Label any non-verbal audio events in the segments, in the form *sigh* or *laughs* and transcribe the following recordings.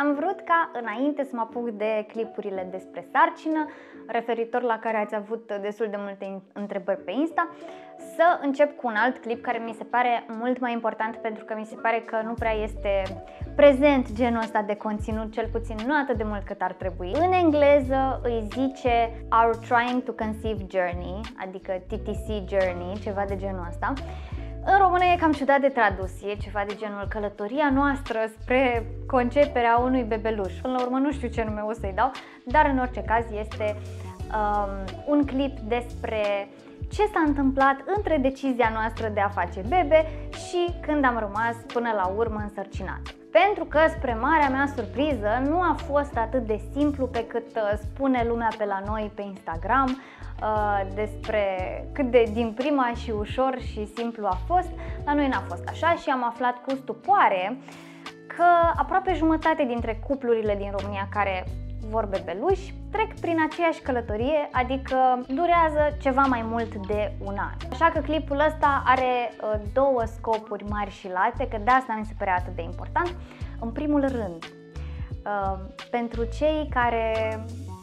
Am vrut ca înainte să mă apuc de clipurile despre sarcină, referitor la care ați avut destul de multe întrebări pe Insta, să încep cu un alt clip care mi se pare mult mai important pentru că mi se pare că nu prea este prezent genul ăsta de conținut, cel puțin nu atât de mult cât ar trebui. În engleză îi zice Our Trying to Conceive Journey, adică TTC Journey, ceva de genul ăsta. În română e cam ciudat de tradus, e ceva de genul călătoria noastră spre conceperea unui bebeluș. Până la urmă nu știu ce nume o să-i dau, dar în orice caz este um, un clip despre ce s-a întâmplat între decizia noastră de a face bebe și când am rămas până la urmă însărcinat. Pentru că, spre marea mea surpriză, nu a fost atât de simplu pe cât uh, spune lumea pe la noi pe Instagram, Uh, despre cât de din prima și ușor și simplu a fost. La noi n-a fost așa și am aflat cu stupoare că aproape jumătate dintre cuplurile din România care vor bebeluși trec prin aceeași călătorie, adică durează ceva mai mult de un an. Așa că clipul ăsta are uh, două scopuri mari și late, că de asta mi se părea atât de important. În primul rând, uh, pentru cei care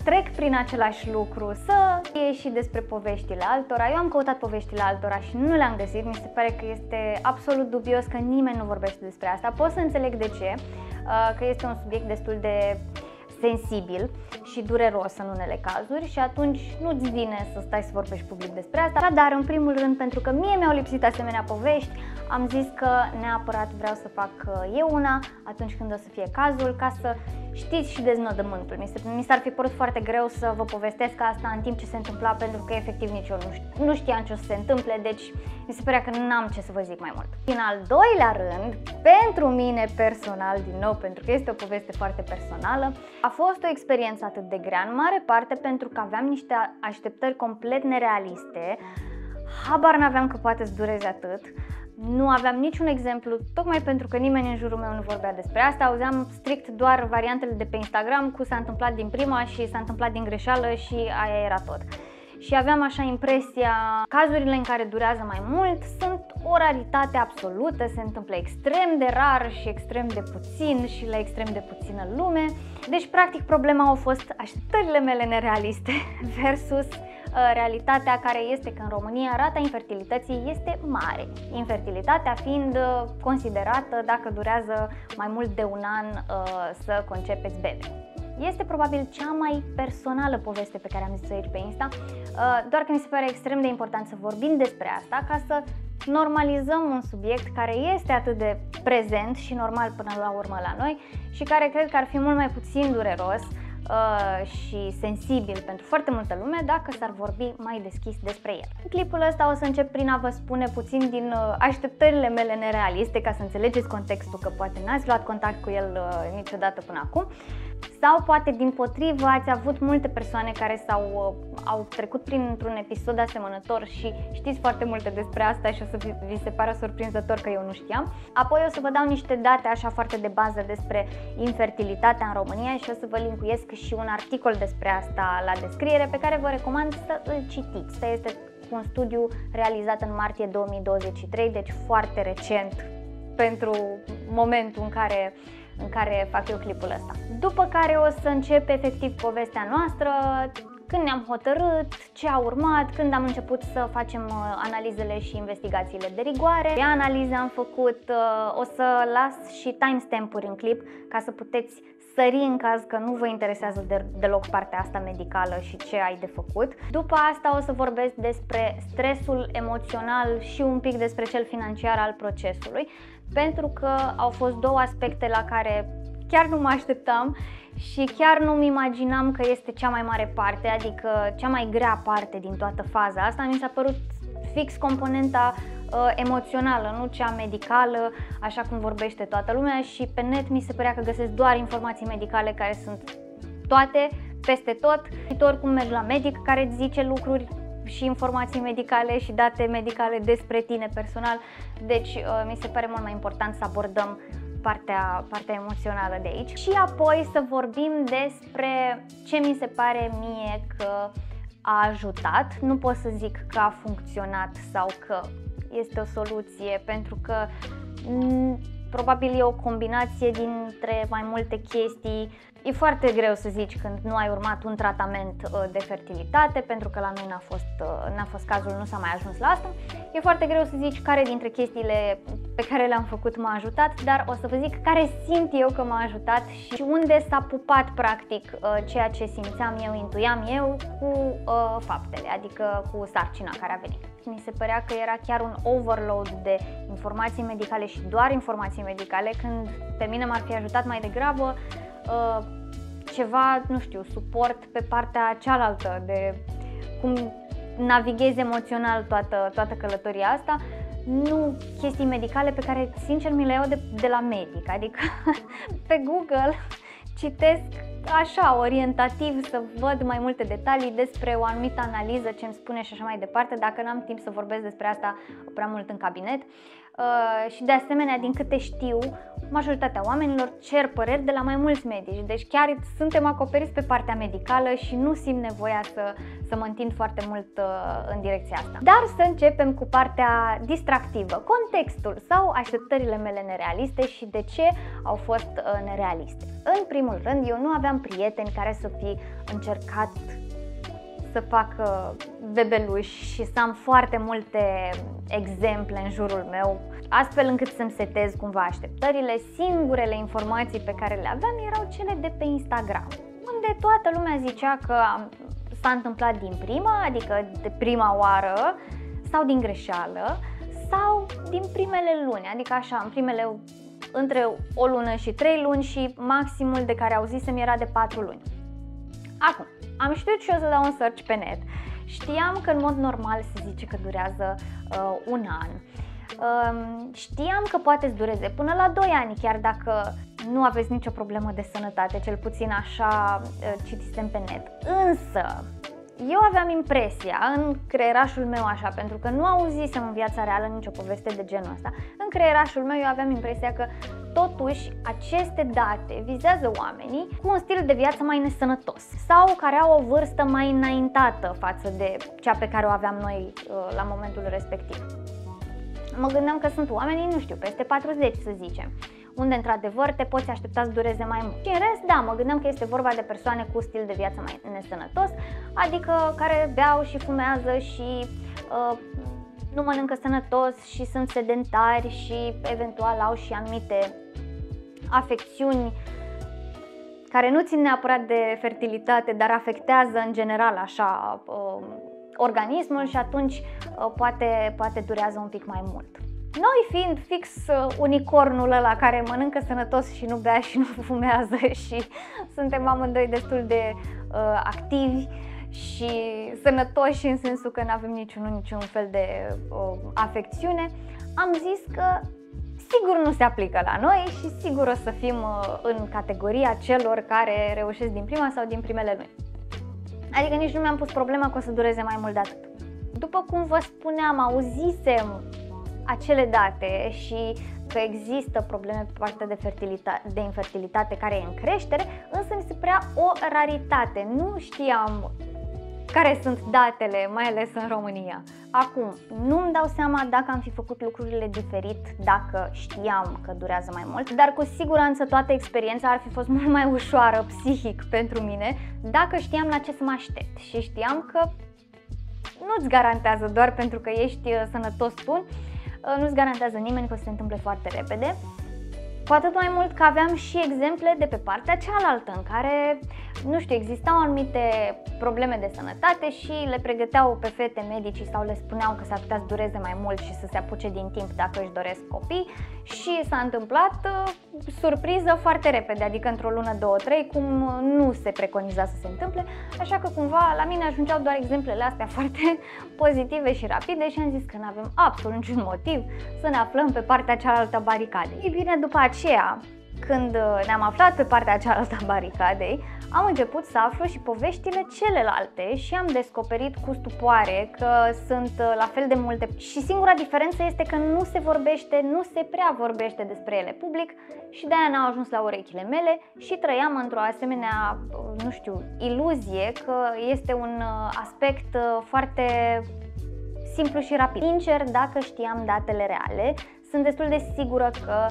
trec prin același lucru, să fie și despre poveștile altora. Eu am căutat poveștile altora și nu le-am găsit, mi se pare că este absolut dubios că nimeni nu vorbește despre asta. Pot să înțeleg de ce, uh, că este un subiect destul de sensibil și dureros în unele cazuri și atunci nu-ți vine să stai să vorbești public despre asta, dar în primul rând pentru că mie mi-au lipsit asemenea povești, am zis că neapărat vreau să fac uh, eu una atunci când o să fie cazul ca să știți și deznodământul. Mi, mi s-ar fi părut foarte greu să vă povestesc asta în timp ce se întâmpla, pentru că efectiv nici eu nu, știu, nu știam ce o să se întâmple, deci mi se părea că n-am ce să vă zic mai mult. În al doilea rând, pentru mine personal, din nou, pentru că este o poveste foarte personală, a fost o experiență atât de grea, în mare parte pentru că aveam niște așteptări complet nerealiste, habar n-aveam că poate să dureze atât, nu aveam niciun exemplu, tocmai pentru că nimeni în jurul meu nu vorbea despre asta, auzeam strict doar variantele de pe Instagram cu s-a întâmplat din prima și s-a întâmplat din greșeală și aia era tot. Și aveam așa impresia, cazurile în care durează mai mult sunt o raritate absolută, se întâmplă extrem de rar și extrem de puțin și la extrem de puțină lume. Deci, practic, problema au fost așteptările mele nerealiste *laughs* versus Uh, realitatea care este că în România rata infertilității este mare. Infertilitatea fiind uh, considerată dacă durează mai mult de un an uh, să concepeți bebe. Este probabil cea mai personală poveste pe care am zis aici pe Insta, doar că mi se pare extrem de important să vorbim despre asta ca să normalizăm un subiect care este atât de prezent și normal până la urmă la noi și care cred că ar fi mult mai puțin dureros uh, și sensibil pentru foarte multă lume dacă s-ar vorbi mai deschis despre el. În clipul ăsta o să încep prin a vă spune puțin din uh, așteptările mele nerealiste ca să înțelegeți contextul că poate n-ați luat contact cu el uh, niciodată până acum sau poate din potrivă ați avut multe persoane care s-au, uh, au trecut printr-un episod asemănător și știți foarte multe despre asta și o să vi se pară surprinzător că eu nu știam. Apoi o să vă dau niște date așa foarte de bază despre infertilitatea în România și o să vă linkuiesc și un articol despre asta la descriere pe care vă recomand să îl citiți. Asta este un studiu realizat în martie 2023, deci foarte recent pentru momentul în care în care fac eu clipul ăsta. După care o să începe efectiv povestea noastră, când ne-am hotărât, ce a urmat, când am început să facem uh, analizele și investigațiile de rigoare, ce analize am făcut, uh, o să las și timestamp-uri în clip ca să puteți sări în caz că nu vă interesează de, deloc partea asta medicală și ce ai de făcut. După asta o să vorbesc despre stresul emoțional și un pic despre cel financiar al procesului, pentru că au fost două aspecte la care chiar nu mă așteptam și chiar nu-mi imaginam că este cea mai mare parte, adică cea mai grea parte din toată faza asta. Mi s-a părut fix componenta uh, emoțională, nu cea medicală, așa cum vorbește toată lumea și pe net mi se părea că găsesc doar informații medicale care sunt toate, peste tot și tu oricum mergi la medic care îți zice lucruri și informații medicale și date medicale despre tine personal, deci uh, mi se pare mult mai important să abordăm partea, partea emoțională de aici. Și apoi să vorbim despre ce mi se pare mie că a ajutat. Nu pot să zic că a funcționat sau că este o soluție pentru că probabil e o combinație dintre mai multe chestii E foarte greu să zici când nu ai urmat un tratament uh, de fertilitate, pentru că la noi n-a fost, uh, n-a fost cazul, nu s-a mai ajuns la asta. E foarte greu să zici care dintre chestiile pe care le-am făcut m-a ajutat, dar o să vă zic care simt eu că m-a ajutat și unde s-a pupat practic uh, ceea ce simțeam eu, intuiam eu cu uh, faptele, adică cu sarcina care a venit. Mi se părea că era chiar un overload de informații medicale și doar informații medicale, când pe mine m-ar fi ajutat mai degrabă uh, ceva, nu știu, suport pe partea cealaltă de cum navighezi emoțional toată, toată călătoria asta, nu chestii medicale pe care sincer mi le iau de, de la medic, adică *laughs* pe Google citesc așa, orientativ, să văd mai multe detalii despre o anumită analiză, ce îmi spune și așa mai departe, dacă n-am timp să vorbesc despre asta prea mult în cabinet. Uh, și de asemenea, din câte știu, majoritatea oamenilor cer păreri de la mai mulți medici, deci chiar suntem acoperiți pe partea medicală și nu simt nevoia să, să mă întind foarte mult uh, în direcția asta. Dar să începem cu partea distractivă, contextul sau așteptările mele nerealiste și de ce au fost uh, nerealiste. În primul rând, eu nu aveam prieteni care să fi încercat să fac bebeluși și să am foarte multe exemple în jurul meu, astfel încât să-mi setez cumva așteptările. Singurele informații pe care le aveam erau cele de pe Instagram, unde toată lumea zicea că s-a întâmplat din prima, adică de prima oară, sau din greșeală, sau din primele luni, adică așa, în primele între o lună și trei luni și maximul de care auzisem era de patru luni. Acum, am știut și eu să dau un search pe net. Știam că în mod normal se zice că durează uh, un an. Uh, știam că poate să dureze până la 2 ani, chiar dacă nu aveți nicio problemă de sănătate, cel puțin așa uh, citisem pe net. Însă, eu aveam impresia în creierașul meu așa, pentru că nu auzisem în viața reală nicio poveste de genul ăsta, în creierașul meu eu aveam impresia că totuși aceste date vizează oamenii cu un stil de viață mai nesănătos sau care au o vârstă mai înaintată față de cea pe care o aveam noi uh, la momentul respectiv. Mă gândeam că sunt oamenii, nu știu, peste 40 să zicem, unde într-adevăr te poți aștepta să dureze mai mult. Și în rest, da, mă gândeam că este vorba de persoane cu stil de viață mai nesănătos, adică care beau și fumează și uh, nu mănâncă sănătos și sunt sedentari și eventual au și anumite afecțiuni care nu țin neapărat de fertilitate, dar afectează în general așa uh, organismul și atunci uh, poate, poate durează un pic mai mult. Noi fiind fix uh, unicornul ăla care mănâncă sănătos și nu bea și nu *laughs* fumează și suntem amândoi destul de uh, activi și sănătoși în sensul că nu avem niciun, niciun fel de uh, afecțiune, am zis că sigur nu se aplică la noi și sigur o să fim uh, în categoria celor care reușesc din prima sau din primele luni. Adică nici nu mi-am pus problema că o să dureze mai mult de atât. După cum vă spuneam, auzisem acele date și că există probleme pe partea de, fertilitate, de infertilitate care e în creștere, însă mi se părea o raritate. Nu știam care sunt datele, mai ales în România. Acum, nu-mi dau seama dacă am fi făcut lucrurile diferit dacă știam că durează mai mult, dar cu siguranță toată experiența ar fi fost mult mai ușoară psihic pentru mine dacă știam la ce să mă aștept și știam că nu-ți garantează doar pentru că ești uh, sănătos tu, uh, nu-ți garantează nimeni că o să se întâmple foarte repede cu atât mai mult că aveam și exemple de pe partea cealaltă, în care, nu știu, existau anumite probleme de sănătate și le pregăteau pe fete medicii sau le spuneau că s-ar putea să dureze mai mult și să se apuce din timp dacă își doresc copii și s-a întâmplat uh, surpriză foarte repede, adică într-o lună, două, trei, cum nu se preconiza să se întâmple, așa că cumva la mine ajungeau doar exemplele astea *laughs* foarte pozitive și rapide și am zis că nu avem absolut niciun motiv să ne aflăm pe partea cealaltă a baricadei. Ei bine, după aceea, când uh, ne-am aflat pe partea cealaltă a baricadei, am început să aflu și poveștile celelalte și am descoperit cu stupoare că sunt uh, la fel de multe și singura diferență este că nu se vorbește, nu se prea vorbește despre ele public și de-aia n-au ajuns la urechile mele și trăiam într-o asemenea, uh, nu știu, iluzie că este un aspect foarte simplu și rapid. Sincer, dacă știam datele reale, sunt destul de sigură că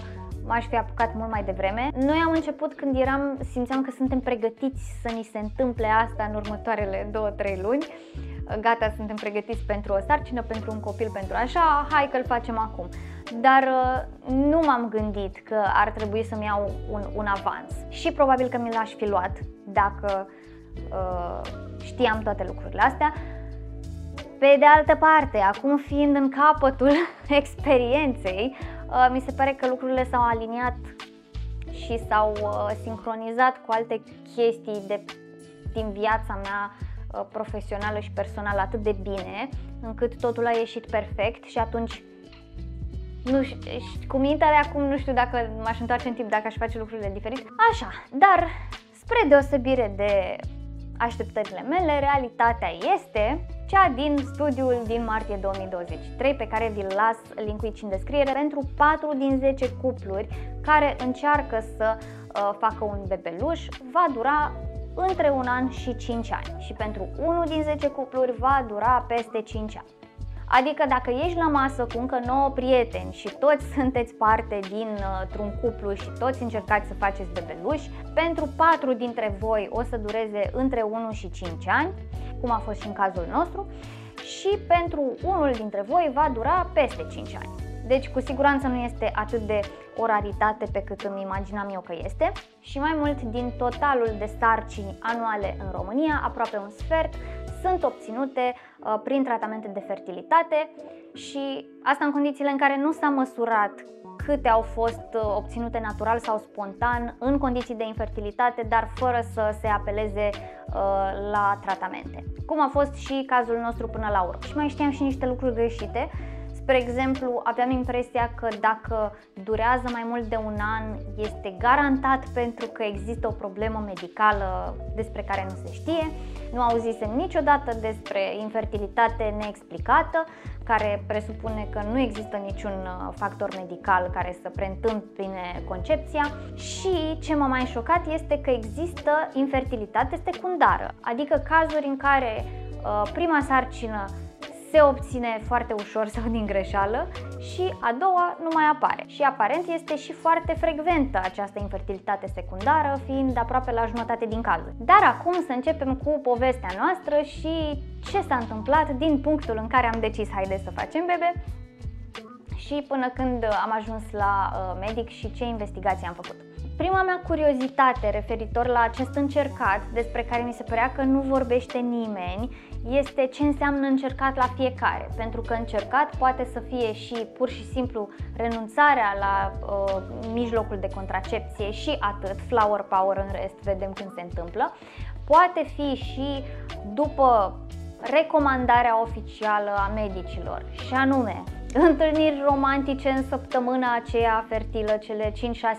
m-aș fi apucat mult mai devreme. Noi am început când eram, simțeam că suntem pregătiți să ni se întâmple asta în următoarele 2-3 luni. Gata, suntem pregătiți pentru o sarcină, pentru un copil, pentru așa, hai că-l facem acum. Dar uh, nu m-am gândit că ar trebui să-mi iau un, un avans și probabil că mi l-aș fi luat dacă uh, știam toate lucrurile astea. Pe de altă parte, acum fiind în capătul *laughs* experienței, uh, mi se pare că lucrurile s-au aliniat și s-au uh, sincronizat cu alte chestii de, din viața mea uh, profesională și personală atât de bine, încât totul a ieșit perfect și atunci nu știu, cu mintea de acum nu știu dacă m-aș întoarce în timp, dacă aș face lucrurile diferit. Așa, dar spre deosebire de așteptările mele, realitatea este cea din studiul din martie 2023 pe care vi-l las link în descriere pentru 4 din 10 cupluri care încearcă să uh, facă un bebeluș va dura între un an și 5 ani și pentru 1 din 10 cupluri va dura peste 5 ani. Adică dacă ești la masă cu încă 9 prieteni și toți sunteți parte dintr-un cuplu și toți încercați să faceți bebeluși, pentru 4 dintre voi o să dureze între 1 și 5 ani, cum a fost și în cazul nostru, și pentru unul dintre voi va dura peste 5 ani. Deci cu siguranță nu este atât de o raritate pe cât îmi imaginam eu că este și mai mult din totalul de sarcini anuale în România, aproape un sfert, sunt obținute uh, prin tratamente de fertilitate și asta în condițiile în care nu s-a măsurat câte au fost uh, obținute natural sau spontan în condiții de infertilitate, dar fără să se apeleze uh, la tratamente. Cum a fost și cazul nostru până la urmă. Și mai știam și niște lucruri greșite Spre exemplu, aveam impresia că dacă durează mai mult de un an, este garantat pentru că există o problemă medicală despre care nu se știe. Nu auzisem niciodată despre infertilitate neexplicată, care presupune că nu există niciun uh, factor medical care să preîntâmpine concepția și ce m-a mai șocat este că există infertilitate secundară, adică cazuri în care uh, prima sarcină se obține foarte ușor sau din greșeală și a doua nu mai apare. Și aparent este și foarte frecventă această infertilitate secundară, fiind aproape la jumătate din cazuri. Dar acum să începem cu povestea noastră și ce s-a întâmplat din punctul în care am decis haide să facem bebe și până când am ajuns la uh, medic și ce investigații am făcut. Prima mea curiozitate referitor la acest încercat, despre care mi se părea că nu vorbește nimeni, este ce înseamnă încercat la fiecare, pentru că încercat poate să fie și pur și simplu renunțarea la uh, mijlocul de contracepție și atât, flower power în rest, vedem când se întâmplă, poate fi și după recomandarea oficială a medicilor, și anume întâlniri romantice în săptămâna aceea fertilă, cele 5-6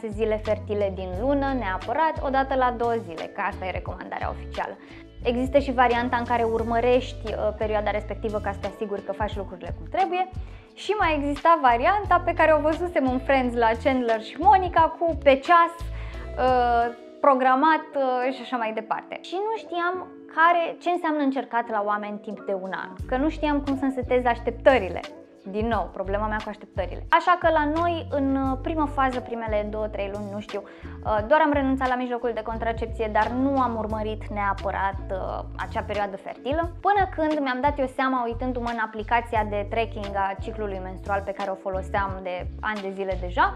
zile fertile din lună, neapărat, odată la două zile, că asta e recomandarea oficială. Există și varianta în care urmărești uh, perioada respectivă ca să te asiguri că faci lucrurile cum trebuie. Și mai exista varianta pe care o văzusem în Friends la Chandler și Monica cu pe ceas uh, programat uh, și așa mai departe. Și nu știam care, ce înseamnă încercat la oameni timp de un an, că nu știam cum să însetez așteptările din nou, problema mea cu așteptările. Așa că la noi, în uh, primă fază, primele 2-3 luni, nu știu, uh, doar am renunțat la mijlocul de contracepție, dar nu am urmărit neapărat uh, acea perioadă fertilă, până când mi-am dat eu seama, uitându-mă în aplicația de tracking a ciclului menstrual pe care o foloseam de ani de zile deja,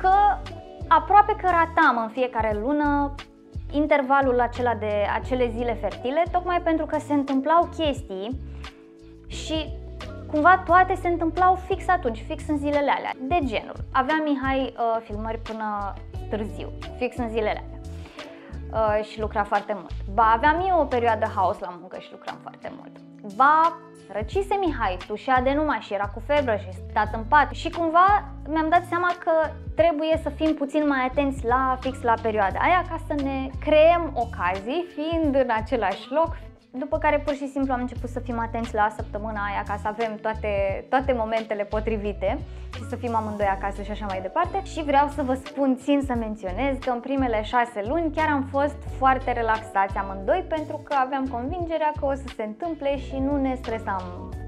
că aproape că ratam în fiecare lună intervalul acela de acele zile fertile, tocmai pentru că se întâmplau chestii și cumva toate se întâmplau fix atunci, fix în zilele alea. De genul, avea Mihai uh, filmări până târziu, fix în zilele alea. Uh, și lucra foarte mult. Ba, aveam eu o perioadă haos la muncă și lucram foarte mult. Ba, răcise Mihai, tușea de numai și era cu febră și stat în pat și cumva mi-am dat seama că trebuie să fim puțin mai atenți la fix la perioada aia ca să ne creăm ocazii fiind în același loc, după care pur și simplu am început să fim atenți la săptămâna aia ca să avem toate, toate momentele potrivite și să fim amândoi acasă și așa mai departe. Și vreau să vă spun, țin să menționez că în primele șase luni chiar am fost foarte relaxați amândoi pentru că aveam convingerea că o să se întâmple și nu ne stresam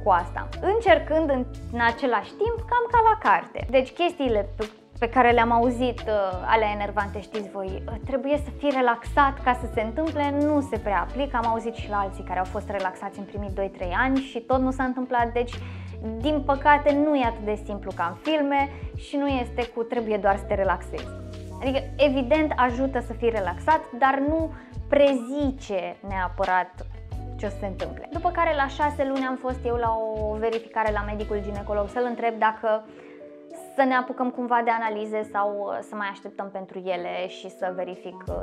cu asta. Încercând în, în același timp cam ca la carte. Deci chestiile pe care le-am auzit, uh, alea enervante, știți voi, uh, trebuie să fii relaxat ca să se întâmple, nu se prea aplică. Am auzit și la alții care au fost relaxați în primii 2-3 ani și tot nu s-a întâmplat, deci din păcate nu e atât de simplu ca în filme și nu este cu trebuie doar să te relaxezi. Adică, evident, ajută să fii relaxat, dar nu prezice neapărat ce o să se întâmple. După care la șase luni am fost eu la o verificare la medicul ginecolog să-l întreb dacă să ne apucăm cumva de analize sau uh, să mai așteptăm pentru ele și să verific uh,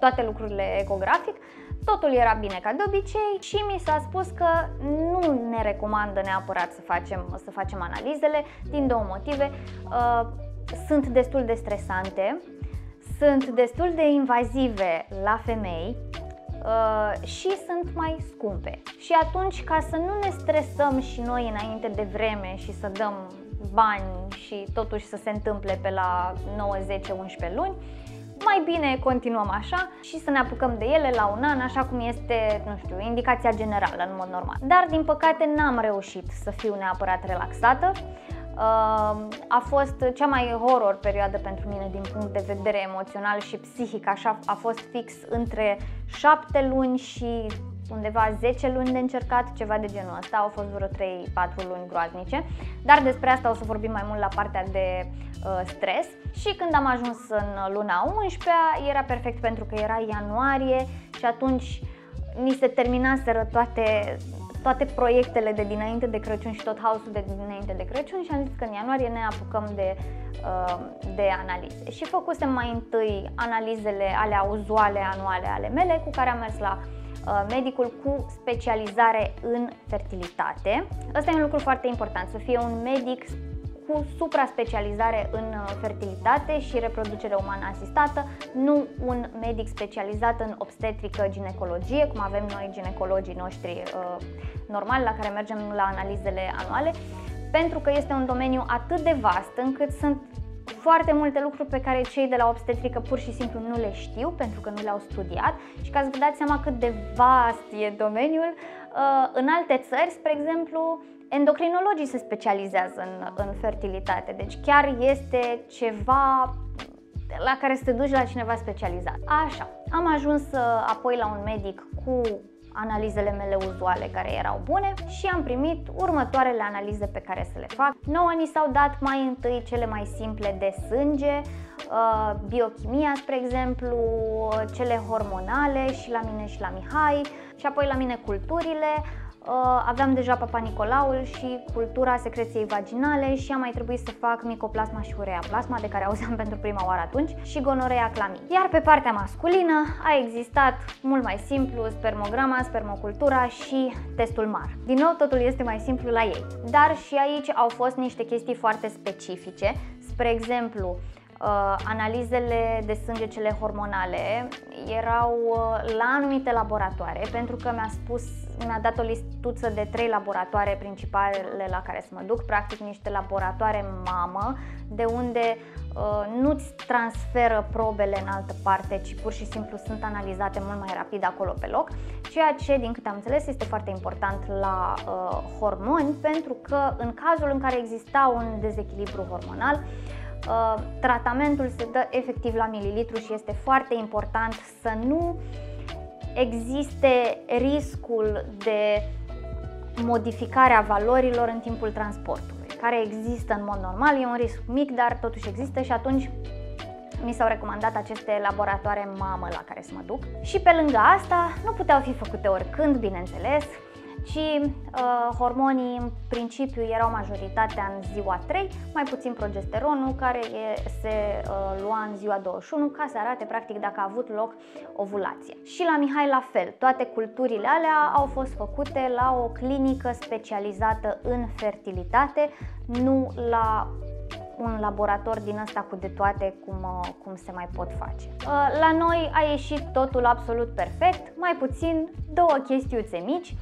toate lucrurile ecografic. Totul era bine ca de obicei și mi s-a spus că nu ne recomandă neapărat să facem, să facem analizele din două motive. Uh, sunt destul de stresante, sunt destul de invazive la femei și sunt mai scumpe. Și atunci, ca să nu ne stresăm și noi înainte de vreme și să dăm bani și totuși să se întâmple pe la 9, 10, 11 luni, mai bine continuăm așa și să ne apucăm de ele la un an, așa cum este, nu știu, indicația generală în mod normal. Dar din păcate n-am reușit să fiu neapărat relaxată. Uh, a fost cea mai horror perioadă pentru mine din punct de vedere emoțional și psihic, așa a fost fix între 7 luni și undeva 10 luni de încercat, ceva de genul ăsta, au fost vreo 3-4 luni groaznice, dar despre asta o să vorbim mai mult la partea de uh, stres. Și când am ajuns în luna 11 era perfect pentru că era ianuarie și atunci ni se terminaseră toate, toate proiectele de dinainte de Crăciun și tot haosul de dinainte de Crăciun și am zis că în ianuarie ne apucăm de, uh, de analize. Și făcusem mai întâi analizele alea uzuale anuale ale mele cu care am mers la Uh, medicul cu specializare în fertilitate. Ăsta e un lucru foarte important, să fie un medic cu supra-specializare în uh, fertilitate și reproducere umană asistată, nu un medic specializat în obstetrică, ginecologie, cum avem noi ginecologii noștri uh, normali la care mergem la analizele anuale, pentru că este un domeniu atât de vast încât sunt foarte multe lucruri pe care cei de la obstetrică pur și simplu nu le știu pentru că nu le-au studiat și ca să vă dați seama cât de vast e domeniul, uh, în alte țări, spre exemplu, endocrinologii se specializează în, în fertilitate, deci chiar este ceva la care să te duci la cineva specializat. Așa, am ajuns uh, apoi la un medic cu analizele mele uzuale care erau bune și am primit următoarele analize pe care să le fac. Nouă ni s-au dat mai întâi cele mai simple de sânge, uh, biochimia, spre exemplu, cele hormonale și la mine și la Mihai și apoi la mine culturile, Uh, aveam deja Papa Nicolaul și cultura secreției vaginale și a mai trebuit să fac micoplasma și urea plasma, de care auzeam *laughs* pentru prima oară atunci, și gonorea clamii. Iar pe partea masculină a existat mult mai simplu spermograma, spermocultura și testul MAR. Din nou, totul este mai simplu la ei. Dar și aici au fost niște chestii foarte specifice, spre exemplu, Uh, analizele de sânge cele hormonale erau uh, la anumite laboratoare pentru că mi-a spus, mi-a dat o listuță de trei laboratoare principale la care să mă duc, practic niște laboratoare mamă de unde uh, nu-ți transferă probele în altă parte, ci pur și simplu sunt analizate mult mai rapid acolo pe loc, ceea ce, din câte am înțeles, este foarte important la uh, hormoni pentru că în cazul în care exista un dezechilibru hormonal, Uh, tratamentul se dă efectiv la mililitru și este foarte important să nu existe riscul de modificare a valorilor în timpul transportului, care există în mod normal, e un risc mic, dar totuși există și atunci mi s-au recomandat aceste laboratoare mamă la care să mă duc. Și pe lângă asta, nu puteau fi făcute oricând, bineînțeles, ci uh, hormonii în principiu erau majoritatea în ziua 3, mai puțin progesteronul care e, se uh, lua în ziua 21 ca să arate practic dacă a avut loc ovulație. Și la Mihai la fel, toate culturile alea au fost făcute la o clinică specializată în fertilitate, nu la un laborator din ăsta cu de toate cum, uh, cum se mai pot face. Uh, la noi a ieșit totul absolut perfect, mai puțin două chestiuțe mici.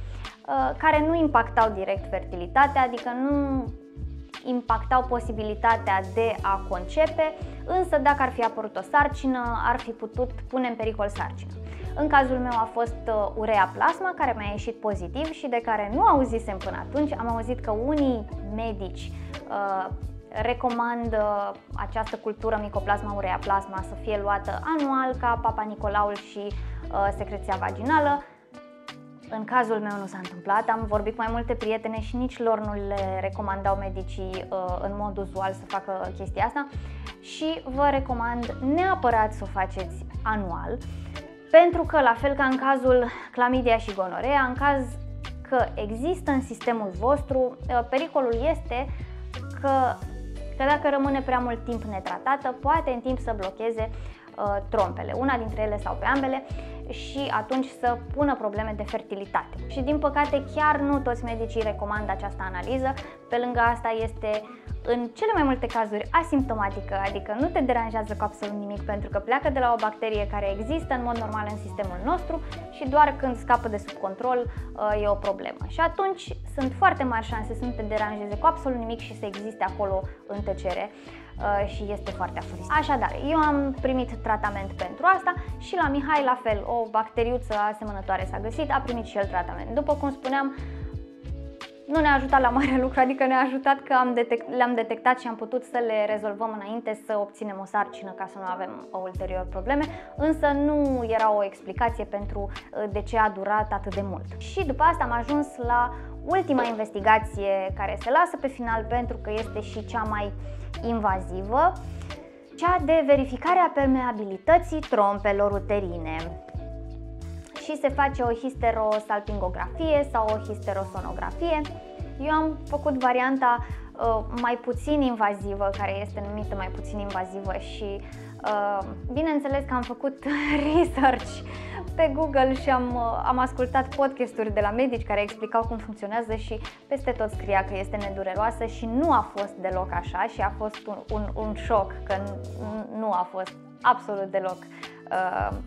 Uh, care nu impactau direct fertilitatea, adică nu impactau posibilitatea de a concepe, însă dacă ar fi apărut o sarcină, ar fi putut pune în pericol sarcina. În cazul meu a fost uh, urea plasma, care mi-a ieșit pozitiv și de care nu auzisem până atunci. Am auzit că unii medici uh, recomand uh, această cultură Mycoplasma ureaplasma să fie luată anual ca Papa Nicolaul și uh, secreția vaginală. În cazul meu nu s-a întâmplat, am vorbit cu mai multe prietene și nici lor nu le recomandau medicii uh, în mod uzual să facă chestia asta. Și vă recomand neapărat să o faceți anual pentru că, la fel ca în cazul clamidia și gonorea, în caz că există în sistemul vostru, uh, pericolul este că, că dacă rămâne prea mult timp netratată, poate în timp să blocheze uh, trompele, una dintre ele sau pe ambele și atunci să pună probleme de fertilitate. Și din păcate chiar nu toți medicii recomandă această analiză, pe lângă asta este în cele mai multe cazuri asimptomatică, adică nu te deranjează cu absolut nimic pentru că pleacă de la o bacterie care există în mod normal în sistemul nostru și doar când scapă de sub control uh, e o problemă. Și atunci sunt foarte mari șanse să nu te deranjeze cu absolut nimic și să existe acolo în tăcere uh, și este foarte afuristic. Așadar, eu am primit tratament pentru asta și la Mihai la fel, o bacteriuță asemănătoare s-a găsit, a primit și el tratament. După cum spuneam, nu ne-a ajutat la mare lucru, adică ne-a ajutat că am detect, le-am detectat și am putut să le rezolvăm înainte să obținem o sarcină ca să nu avem ulterior probleme, însă nu era o explicație pentru uh, de ce a durat atât de mult. Și după asta am ajuns la ultima investigație care se lasă pe final pentru că este și cea mai invazivă, cea de verificare a permeabilității trompelor uterine și se face o histerosalpingografie sau o histerosonografie. Eu am făcut varianta uh, mai puțin invazivă, care este numită mai puțin invazivă și uh, bineînțeles că am făcut *laughs* research pe Google și am, uh, am ascultat podcasturi de la medici care explicau cum funcționează și peste tot scria că este nedureroasă și nu a fost deloc așa și a fost un, un, un șoc că nu a fost absolut deloc uh,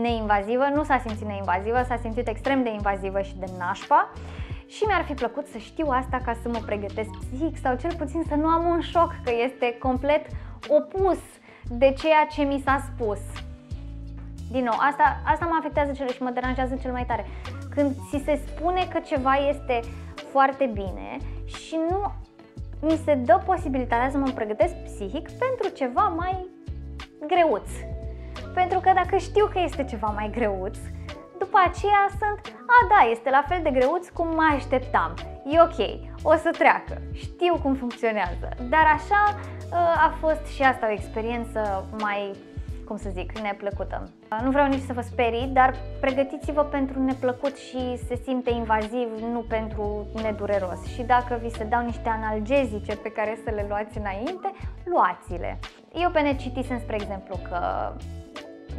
neinvazivă, nu s-a simțit neinvazivă, s-a simțit extrem de invazivă și de nașpa și mi-ar fi plăcut să știu asta ca să mă pregătesc psihic sau cel puțin să nu am un șoc că este complet opus de ceea ce mi s-a spus. Din nou, asta, asta mă afectează cel și mă deranjează cel mai tare. Când ți se spune că ceva este foarte bine și nu mi se dă posibilitatea să mă pregătesc psihic pentru ceva mai greuț. Pentru că dacă știu că este ceva mai greuț, după aceea sunt, a da, este la fel de greuț cum mă așteptam. E ok, o să treacă, știu cum funcționează. Dar așa ă, a fost și asta o experiență mai cum să zic, neplăcută. Nu vreau nici să vă sperii, dar pregătiți-vă pentru neplăcut și se simte invaziv, nu pentru nedureros. Și dacă vi se dau niște analgezice pe care să le luați înainte, luați-le. Eu pe net citisem, spre exemplu, că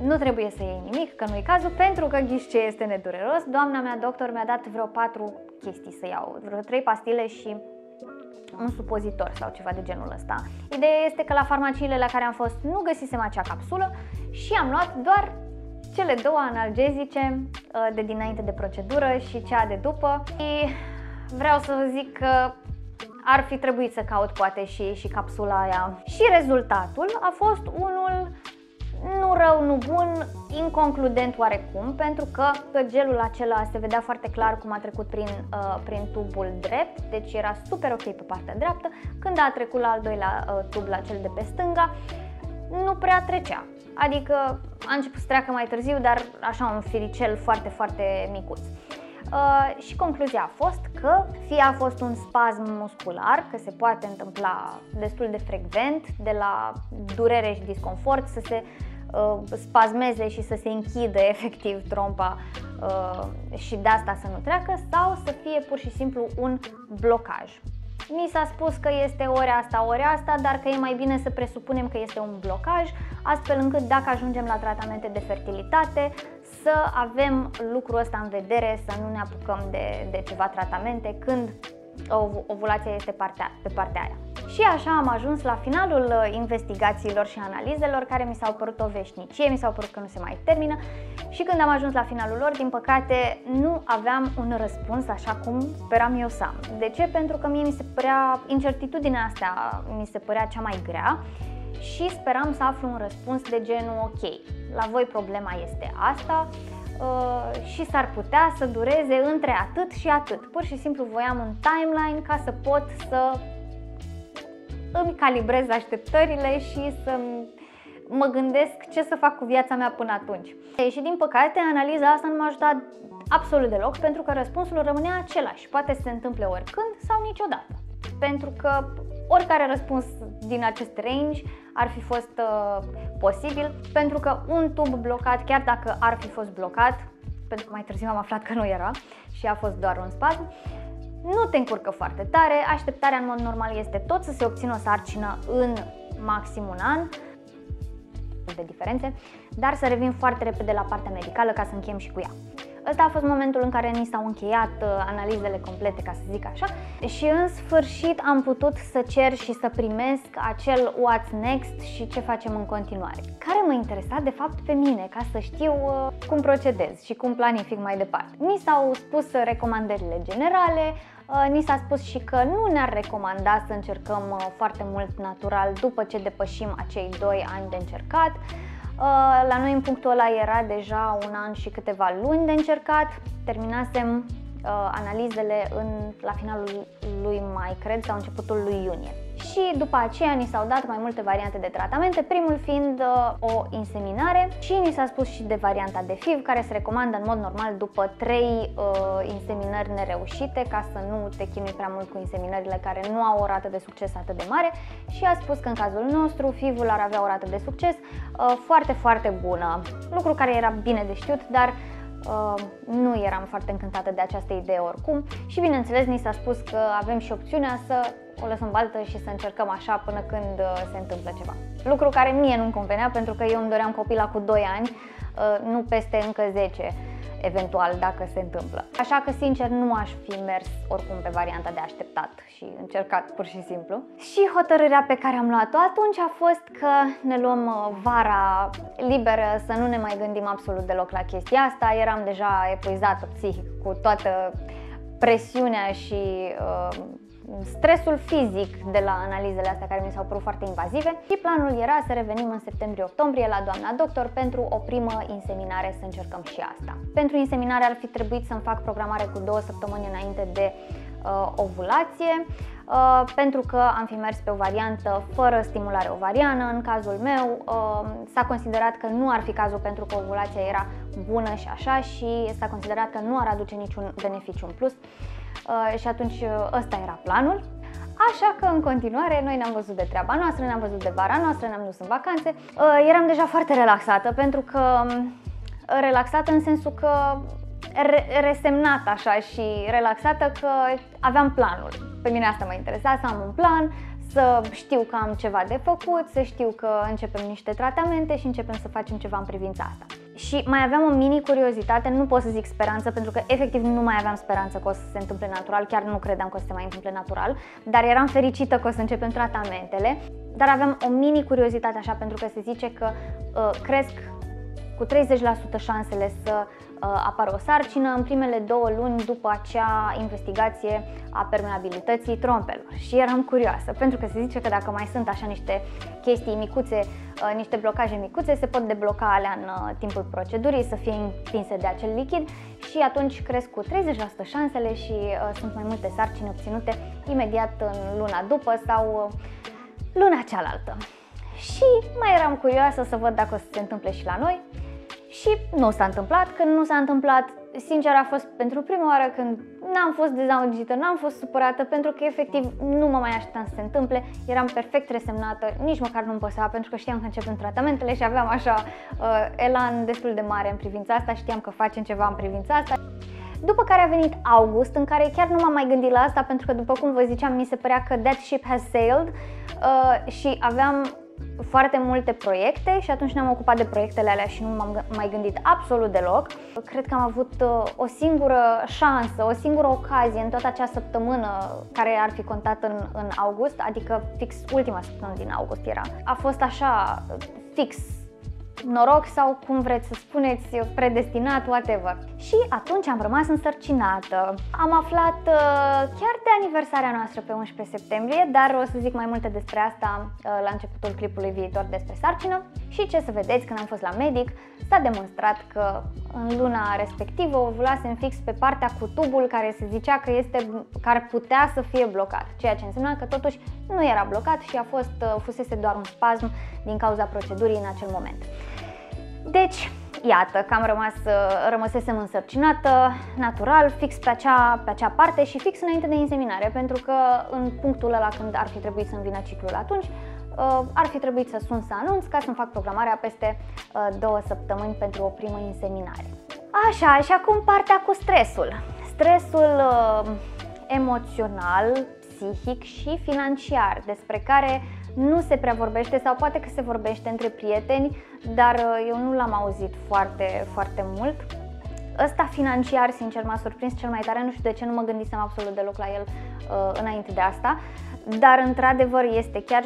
nu trebuie să iei nimic, că nu e cazul, pentru că ghiși ce este nedureros. Doamna mea doctor mi-a dat vreo patru chestii să iau, vreo trei pastile și un supozitor sau ceva de genul ăsta. Ideea este că la farmaciile la care am fost nu găsisem acea capsulă și am luat doar cele două analgezice uh, de dinainte de procedură și cea de după. Și vreau să vă zic că ar fi trebuit să caut poate și, și capsula aia. Și rezultatul a fost unul nu rău, nu bun, inconcludent oarecum, pentru că pe gelul acela se vedea foarte clar cum a trecut prin, uh, prin tubul drept, deci era super ok pe partea dreaptă. Când a trecut la al doilea uh, tub, la cel de pe stânga, nu prea trecea. Adică a început să treacă mai târziu, dar așa un firicel foarte, foarte micuț. Uh, și concluzia a fost că fie a fost un spasm muscular, că se poate întâmpla destul de frecvent, de la durere și disconfort, să se uh, spasmeze și să se închidă *laughs* efectiv trompa uh, și de asta să nu treacă, sau să fie pur și simplu un blocaj. Mi s-a spus că este ori asta, ori asta, dar că e mai bine să presupunem că este un blocaj, astfel încât dacă ajungem la tratamente de fertilitate, să avem lucrul ăsta în vedere, să nu ne apucăm de, de ceva tratamente când ovulația este partea, pe partea aia. Și așa am ajuns la finalul uh, investigațiilor și analizelor care mi s-au părut o veșnicie, mi s-au părut că nu se mai termină și când am ajuns la finalul lor, din păcate, nu aveam un răspuns așa cum speram eu să am. De ce? Pentru că mie mi se părea, incertitudinea asta mi se părea cea mai grea și speram să aflu un răspuns de genul ok, la voi problema este asta uh, și s-ar putea să dureze între atât și atât. Pur și simplu voiam un timeline ca să pot să îmi calibrez așteptările și să mă gândesc ce să fac cu viața mea până atunci. Și din păcate, analiza asta nu m-a ajutat absolut deloc pentru că răspunsul rămânea același. Poate să se întâmple oricând sau niciodată. Pentru că oricare răspuns din acest range ar fi fost uh, posibil, pentru că un tub blocat, chiar dacă ar fi fost blocat, pentru că mai târziu am aflat că nu era și a fost doar un spasm, nu te încurcă foarte tare, așteptarea în mod normal este tot să se obțină o sarcină în maxim un an, de diferențe, dar să revin foarte repede la partea medicală ca să încheiem și cu ea. Ăsta a fost momentul în care ni s-au încheiat uh, analizele complete, ca să zic așa, și în sfârșit am putut să cer și să primesc acel what's next și ce facem în continuare. Care mă interesa de fapt pe mine, ca să știu uh, cum procedez și cum planific mai departe. Ni s-au spus recomandările generale, uh, Ni s-a spus și că nu ne-ar recomanda să încercăm foarte mult natural după ce depășim acei 2 ani de încercat. Uh, la noi în punctul ăla era deja un an și câteva luni de încercat. Terminasem uh, analizele în, la finalul lui mai, cred, sau începutul lui iunie și după aceea ni s-au dat mai multe variante de tratamente, primul fiind uh, o inseminare și ni s-a spus și de varianta de FIV care se recomandă în mod normal după 3 uh, inseminări nereușite ca să nu te chinui prea mult cu inseminările care nu au o rată de succes atât de mare. Și a spus că în cazul nostru FIV-ul ar avea o rată de succes uh, foarte, foarte bună, lucru care era bine de știut, dar Uh, nu eram foarte încântată de această idee oricum. Și bineînțeles ni s-a spus că avem și opțiunea să o lăsăm baltă și să încercăm așa până când uh, se întâmplă ceva. Lucru care mie nu-mi convenea pentru că eu îmi doream copila cu 2 ani, uh, nu peste încă 10 eventual dacă se întâmplă. Așa că sincer nu aș fi mers oricum pe varianta de așteptat și încercat pur și simplu. Și hotărârea pe care am luat-o atunci a fost că ne luăm uh, vara liberă să nu ne mai gândim absolut deloc la chestia asta. Eram deja epuizată psihic cu toată presiunea și uh, stresul fizic de la analizele astea care mi s-au părut foarte invazive și planul era să revenim în septembrie-octombrie la doamna doctor pentru o primă inseminare să încercăm și asta. Pentru inseminare ar fi trebuit să-mi fac programare cu două săptămâni înainte de uh, ovulație, uh, pentru că am fi mers pe o variantă fără stimulare ovariană. În cazul meu uh, s-a considerat că nu ar fi cazul pentru că ovulația era bună și așa și s-a considerat că nu ar aduce niciun beneficiu în plus. Uh, și atunci uh, ăsta era planul. Așa că în continuare noi ne-am văzut de treaba noastră, ne-am văzut de vara noastră, ne-am dus în vacanțe. Uh, eram deja foarte relaxată pentru că um, relaxată în sensul că re- resemnată așa și relaxată că aveam planul. Pe mine asta mă interesa, să am un plan, să știu că am ceva de făcut, să știu că începem niște tratamente și începem să facem ceva în privința asta. Și mai aveam o mini curiozitate, nu pot să zic speranță, pentru că efectiv nu mai aveam speranță că o să se întâmple natural, chiar nu credeam că o să se mai întâmple natural, dar eram fericită că o să începem tratamentele, dar aveam o mini curiozitate așa, pentru că se zice că uh, cresc cu 30% șansele să uh, apară o sarcină în primele două luni după acea investigație a permeabilității trompelor. Și eram curioasă, pentru că se zice că dacă mai sunt așa niște chestii micuțe, uh, niște blocaje micuțe, se pot debloca alea în uh, timpul procedurii, să fie împinse de acel lichid și atunci cresc cu 30% șansele și uh, sunt mai multe sarcini obținute imediat în luna după sau uh, luna cealaltă. Și mai eram curioasă să văd dacă o să se întâmple și la noi și nu s-a întâmplat. Când nu s-a întâmplat, sincer a fost pentru prima oară când n-am fost dezamăgită, n-am fost supărată pentru că efectiv nu mă mai așteptam să se întâmple, eram perfect resemnată, nici măcar nu-mi păsa pentru că știam că începem tratamentele și aveam așa uh, elan destul de mare în privința asta, știam că facem ceva în privința asta. După care a venit august, în care chiar nu m-am mai gândit la asta, pentru că, după cum vă ziceam, mi se părea că that ship has sailed uh, și aveam foarte multe proiecte și atunci ne-am ocupat de proiectele alea și nu m-am mai gândit absolut deloc. Cred că am avut uh, o singură șansă, o singură ocazie în toată acea săptămână care ar fi contat în, în august, adică fix ultima săptămână din august era. A fost așa fix noroc sau cum vreți să spuneți, predestinat, whatever. Și atunci am rămas însărcinată. Am aflat uh, chiar de aniversarea noastră pe 11 septembrie, dar o să zic mai multe despre asta uh, la începutul clipului viitor despre sarcină. Și ce să vedeți, când am fost la medic, s-a demonstrat că în luna respectivă ovulasem fix pe partea cu tubul care se zicea că este, care putea să fie blocat, ceea ce însemna că totuși nu era blocat și a fost, uh, fusese doar un spasm din cauza procedurii în acel moment. Deci, iată că am rămas, uh, rămăsesem însărcinată, natural, fix pe acea, pe acea parte și fix înainte de inseminare, pentru că în punctul ăla când ar fi trebuit să-mi vină ciclul atunci, uh, ar fi trebuit să sun să anunț ca să-mi fac programarea peste două săptămâni pentru o primă inseminare. Așa, și acum partea cu stresul. Stresul uh, emoțional, psihic și financiar, despre care nu se prea vorbește sau poate că se vorbește între prieteni, dar uh, eu nu l-am auzit foarte, foarte mult. Ăsta financiar, sincer, m-a surprins cel mai tare, nu știu de ce nu mă gândisem absolut deloc la el uh, înainte de asta, dar într-adevăr este chiar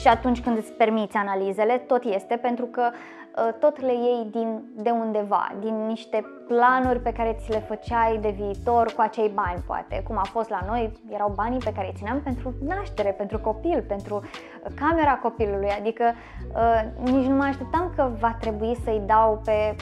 și atunci când îți permiți analizele, tot este, pentru că uh, tot le iei din, de undeva, din niște planuri pe care ți le făceai de viitor cu acei bani, poate. Cum a fost la noi, erau banii pe care îi țineam pentru naștere, pentru copil, pentru uh, camera copilului, adică uh, nici nu mă așteptam că va trebui să-i dau pe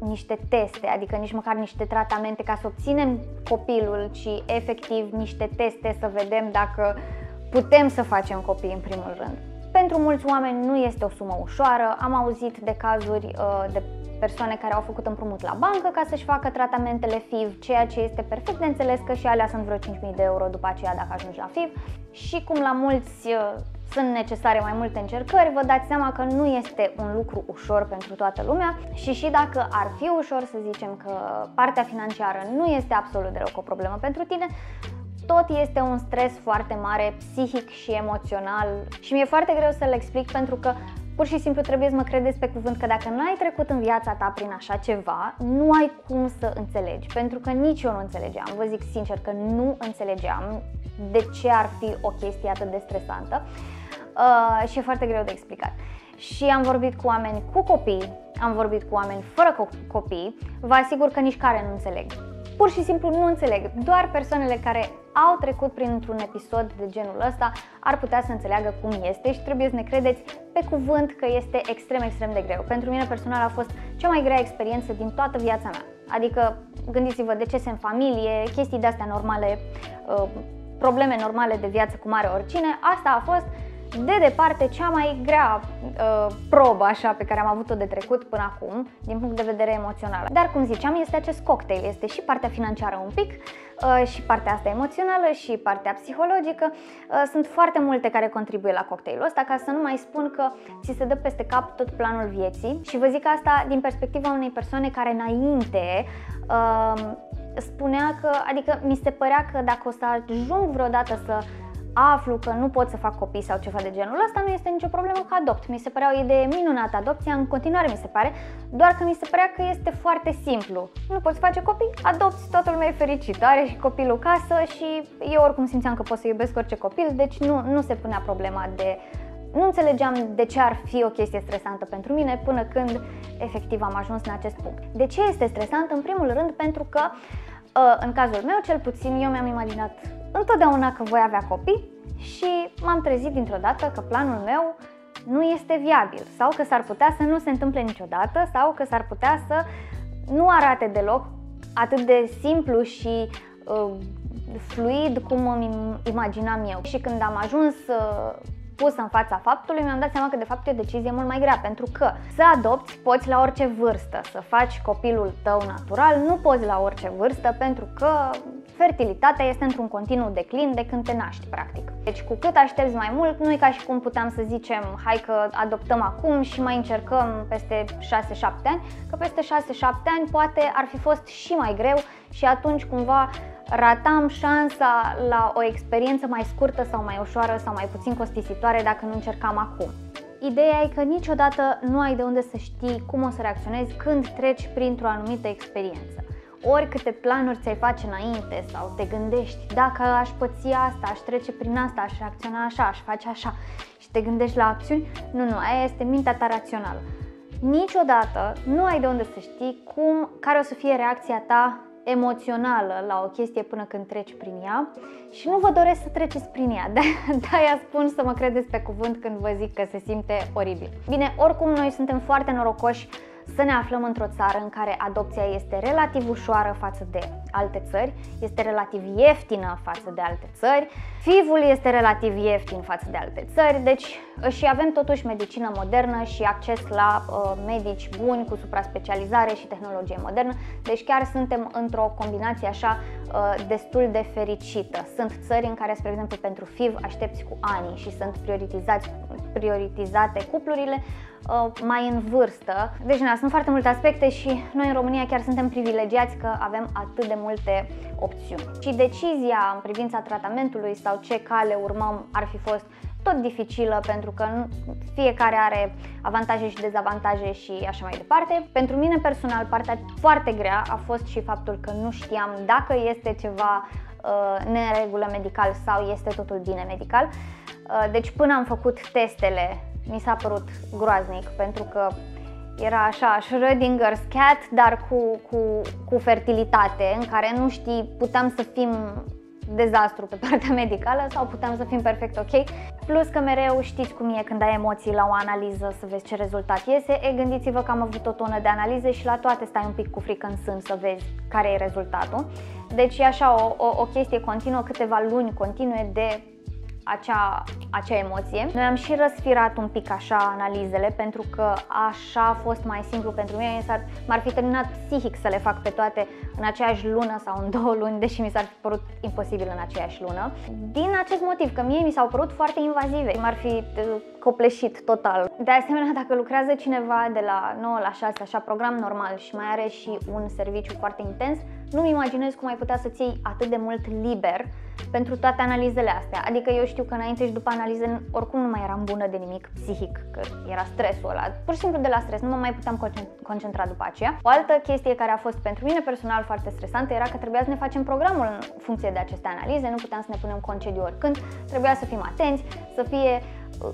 niște teste, adică nici măcar niște tratamente ca să obținem copilul, ci efectiv niște teste să vedem dacă uh, putem să facem copii în primul rând. Pentru mulți oameni nu este o sumă ușoară, am auzit de cazuri uh, de persoane care au făcut împrumut la bancă ca să-și facă tratamentele FIV, ceea ce este perfect de înțeles că și alea sunt vreo 5.000 de euro după aceea dacă ajungi la FIV și cum la mulți uh, sunt necesare mai multe încercări, vă dați seama că nu este un lucru ușor pentru toată lumea. Și și dacă ar fi ușor să zicem că partea financiară nu este absolut deloc o problemă pentru tine, tot este un stres foarte mare, psihic și emoțional și mi-e foarte greu să-l explic pentru că pur și simplu trebuie să mă credeți pe cuvânt că dacă n-ai trecut în viața ta prin așa ceva, nu ai cum să înțelegi, pentru că nici eu nu înțelegeam. Vă zic sincer că nu înțelegeam de ce ar fi o chestie atât de stresantă uh, și e foarte greu de explicat. Și am vorbit cu oameni cu copii, am vorbit cu oameni fără copii, vă asigur că nici care nu înțeleg pur și simplu nu înțeleg. Doar persoanele care au trecut printr-un episod de genul ăsta ar putea să înțeleagă cum este și trebuie să ne credeți pe cuvânt că este extrem, extrem de greu. Pentru mine personal a fost cea mai grea experiență din toată viața mea. Adică gândiți-vă decese în familie, chestii de-astea normale, uh, probleme normale de viață cum are oricine, asta a fost de departe cea mai grea uh, probă așa pe care am avut-o de trecut până acum, din punct de vedere emoțional. Dar cum ziceam, este acest cocktail, este și partea financiară un pic, uh, și partea asta emoțională și partea psihologică. Uh, sunt foarte multe care contribuie la cocktailul ăsta, ca să nu mai spun că ți se dă peste cap tot planul vieții și vă zic asta din perspectiva unei persoane care înainte uh, spunea că, adică mi se părea că dacă o să ajung vreodată să aflu că nu pot să fac copii sau ceva de genul ăsta, nu este nicio problemă că adopt. Mi se părea o idee minunată adopția, în continuare mi se pare, doar că mi se părea că este foarte simplu. Nu poți face copii, adopți, toată lumea e fericită, are și copilul casă și eu oricum simțeam că pot să iubesc orice copil, deci nu, nu se punea problema de nu înțelegeam de ce ar fi o chestie stresantă pentru mine până când efectiv am ajuns în acest punct. De ce este stresant? În primul rând pentru că uh, în cazul meu, cel puțin, eu mi-am imaginat întotdeauna că voi avea copii și m-am trezit dintr-o dată că planul meu nu este viabil sau că s-ar putea să nu se întâmple niciodată sau că s-ar putea să nu arate deloc atât de simplu și uh, fluid cum îmi imaginam eu. Și când am ajuns uh, pus în fața faptului, mi-am dat seama că de fapt e o decizie mult mai grea, pentru că să adopți poți la orice vârstă, să faci copilul tău natural, nu poți la orice vârstă pentru că fertilitatea este într-un continuu declin de când te naști, practic. Deci cu cât aștepți mai mult, nu e ca și cum puteam să zicem hai că adoptăm acum și mai încercăm peste 6-7 ani, că peste 6-7 ani poate ar fi fost și mai greu și atunci cumva ratam șansa la o experiență mai scurtă sau mai ușoară sau mai puțin costisitoare dacă nu încercam acum. Ideea e că niciodată nu ai de unde să știi cum o să reacționezi când treci printr-o anumită experiență. Ori câte planuri ți-ai face înainte sau te gândești dacă aș păți asta, aș trece prin asta, aș reacționa așa, aș face așa și te gândești la acțiuni, nu, nu, aia este mintea ta rațională. niciodată nu ai de unde să știi cum, care o să fie reacția ta emoțională la o chestie până când treci prin ea și nu vă doresc să treceți prin ea. *laughs* De-aia spun să mă credeți pe cuvânt când vă zic că se simte oribil. Bine, oricum noi suntem foarte norocoși să ne aflăm într-o țară în care adopția este relativ ușoară față de alte țări, este relativ ieftină față de alte țări, FIV-ul este relativ ieftin față de alte țări, deci și avem totuși medicină modernă și acces la uh, medici buni cu supra-specializare și tehnologie modernă, deci chiar suntem într-o combinație așa uh, destul de fericită. Sunt țări în care, spre exemplu, pentru FIV aștepți cu ani și sunt prioritizați, prioritizate cuplurile uh, mai în vârstă. Deci, na, sunt foarte multe aspecte și noi în România chiar suntem privilegiați că avem atât de multe opțiuni. Și decizia în privința tratamentului sau ce cale urmăm ar fi fost tot dificilă pentru că fiecare are avantaje și dezavantaje și așa mai departe. Pentru mine personal, partea foarte grea a fost și faptul că nu știam dacă este ceva uh, neregulă medical sau este totul bine medical. Uh, deci până am făcut testele, mi s-a părut groaznic pentru că era așa, Schrödinger's cat, dar cu, cu, cu fertilitate, în care nu știi, puteam să fim dezastru pe partea medicală sau puteam să fim perfect ok. Plus că mereu știți cum e când ai emoții la o analiză să vezi ce rezultat iese. E, gândiți-vă că am avut o tonă de analize și la toate stai un pic cu frică în sân să vezi care e rezultatul. Deci e așa o, o, o chestie continuă, câteva luni continue de acea, acea emoție. Noi am și răsfirat un pic așa analizele pentru că așa a fost mai simplu pentru mine. M-ar fi terminat psihic să le fac pe toate în aceeași lună sau în *laughs* două luni, deși mi s-ar fi părut imposibil în aceeași lună. Din acest motiv, că mie mi s-au părut foarte invazive, m-ar fi uh, copleșit total. De asemenea, dacă lucrează cineva de la 9 la 6, așa program normal și mai are și un serviciu foarte intens, nu-mi imaginez cum ai putea să-ți iei atât de mult liber pentru toate analizele astea. Adică eu știu că înainte și după analize oricum nu mai eram bună de nimic psihic, că era stresul ăla. Pur și simplu de la stres, nu mă mai puteam concentra după aceea. O altă chestie care a fost pentru mine personal foarte stresantă era că trebuia să ne facem programul în funcție de aceste analize, nu puteam să ne punem concediu oricând, trebuia să fim atenți, să fie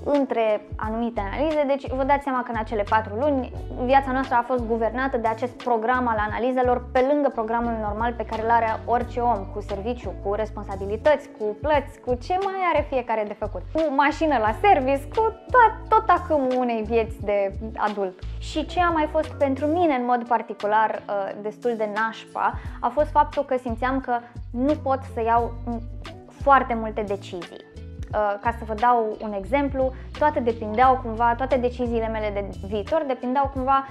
între anumite analize, deci vă dați seama că în acele patru luni viața noastră a fost guvernată de acest program al analizelor pe lângă programul normal pe care îl are orice om, cu serviciu, cu responsabilități, cu plăți, cu ce mai are fiecare de făcut, cu mașină la service, cu tot, tot acum unei vieți de adult. Și ce a mai fost pentru mine în mod particular uh, destul de nașpa a fost faptul că simțeam că nu pot să iau foarte multe decizii. Uh, ca să vă dau un exemplu, toate depindeau cumva, toate deciziile mele de viitor depindeau cumva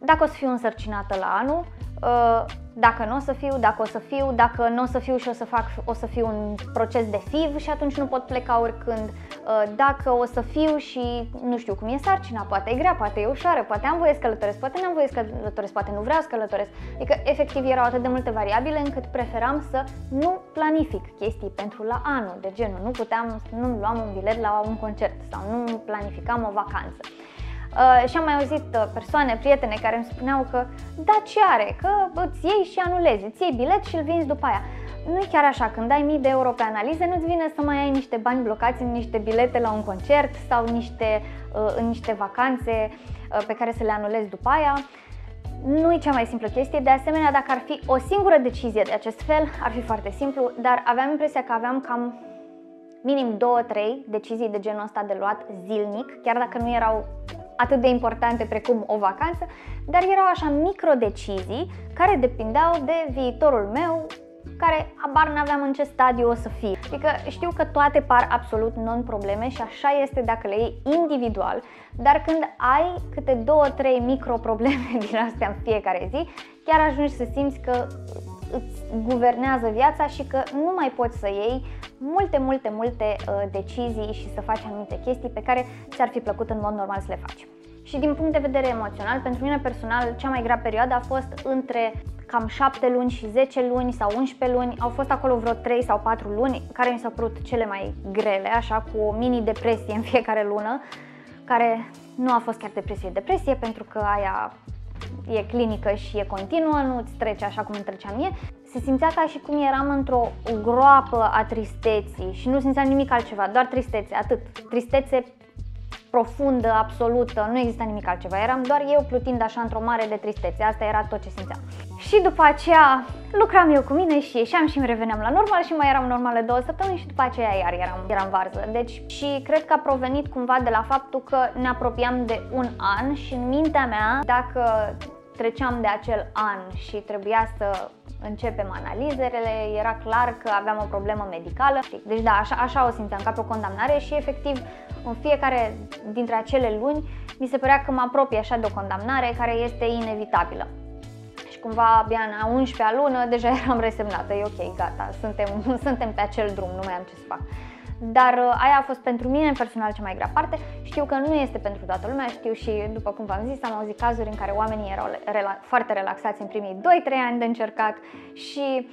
dacă o să fiu însărcinată la anul, uh, dacă nu o să fiu, dacă o să fiu, dacă nu o să fiu și o să fac, o să fiu un proces de FIV și atunci nu pot pleca oricând, uh, dacă o să fiu și nu știu cum e sarcina, poate e grea, poate e ușoară, poate am voie să călătoresc, poate nu am voie să călătoresc, poate nu vreau să călătoresc. Adică efectiv erau atât de multe variabile încât preferam să nu planific chestii pentru la anul, de genul nu puteam, nu luam un bilet la un concert sau nu planificam o vacanță. Uh, și am mai auzit uh, persoane, prietene care îmi spuneau că da ce are, că îți iei și anulezi, îți iei bilet și îl vinzi după aia. Nu e chiar așa, când ai mii de euro pe analize, nu-ți vine să mai ai niște bani blocați în niște bilete la un concert sau niște, uh, în niște vacanțe uh, pe care să le anulezi după aia. Nu e cea mai simplă chestie, de asemenea dacă ar fi o singură decizie de acest fel, ar fi foarte simplu, dar aveam impresia că aveam cam minim 2-3 decizii de genul ăsta de luat zilnic, chiar dacă nu erau atât de importante precum o vacanță, dar erau așa micro-decizii care depindeau de viitorul meu, care habar n-aveam în ce stadiu o să fie. Adică știu că toate par absolut non-probleme și așa este dacă le iei individual, dar când ai câte două, trei micro-probleme *laughs* din astea în fiecare zi, chiar ajungi să simți că îți guvernează viața și că nu mai poți să iei multe, multe, multe uh, decizii și să faci anumite chestii pe care ți-ar fi plăcut în mod normal să le faci. Și din punct de vedere emoțional, pentru mine personal, cea mai grea perioadă a fost între cam 7 luni și 10 luni sau 11 luni. Au fost acolo vreo 3 sau 4 luni care mi s-au părut cele mai grele, așa cu o mini-depresie în fiecare lună, care nu a fost chiar depresie-depresie, pentru că aia e clinică și e continuă, nu îți trece așa cum îmi trecea mie. Se simțea ca și cum eram într-o groapă a tristeții și nu simțeam nimic altceva, doar tristețe, atât. Tristețe profundă, absolută, nu exista nimic altceva. Eram doar eu plutind așa într-o mare de tristețe, asta era tot ce simțeam. Și după aceea lucram eu cu mine și ieșeam și îmi reveneam la normal și mai eram normale două săptămâni și după aceea iar eram, eram varză. Deci și cred că a provenit cumva de la faptul că ne apropiam de un an și în mintea mea, dacă treceam de acel an și trebuia să începem analizele, era clar că aveam o problemă medicală. Deci da, așa, așa o simțeam, ca pe o condamnare și efectiv în fiecare dintre acele luni mi se părea că mă apropie așa de o condamnare care este inevitabilă. Și cumva abia în a 11-a lună deja *laughs* eram resemnată, e ok, gata, suntem, *laughs* suntem pe acel drum, nu mai am ce să fac. Dar uh, aia a fost pentru mine personal cea mai grea parte. Știu că nu este pentru toată lumea, știu și, după cum v-am zis, am auzit cazuri în care oamenii erau rela- foarte relaxați în primii 2-3 ani de încercat și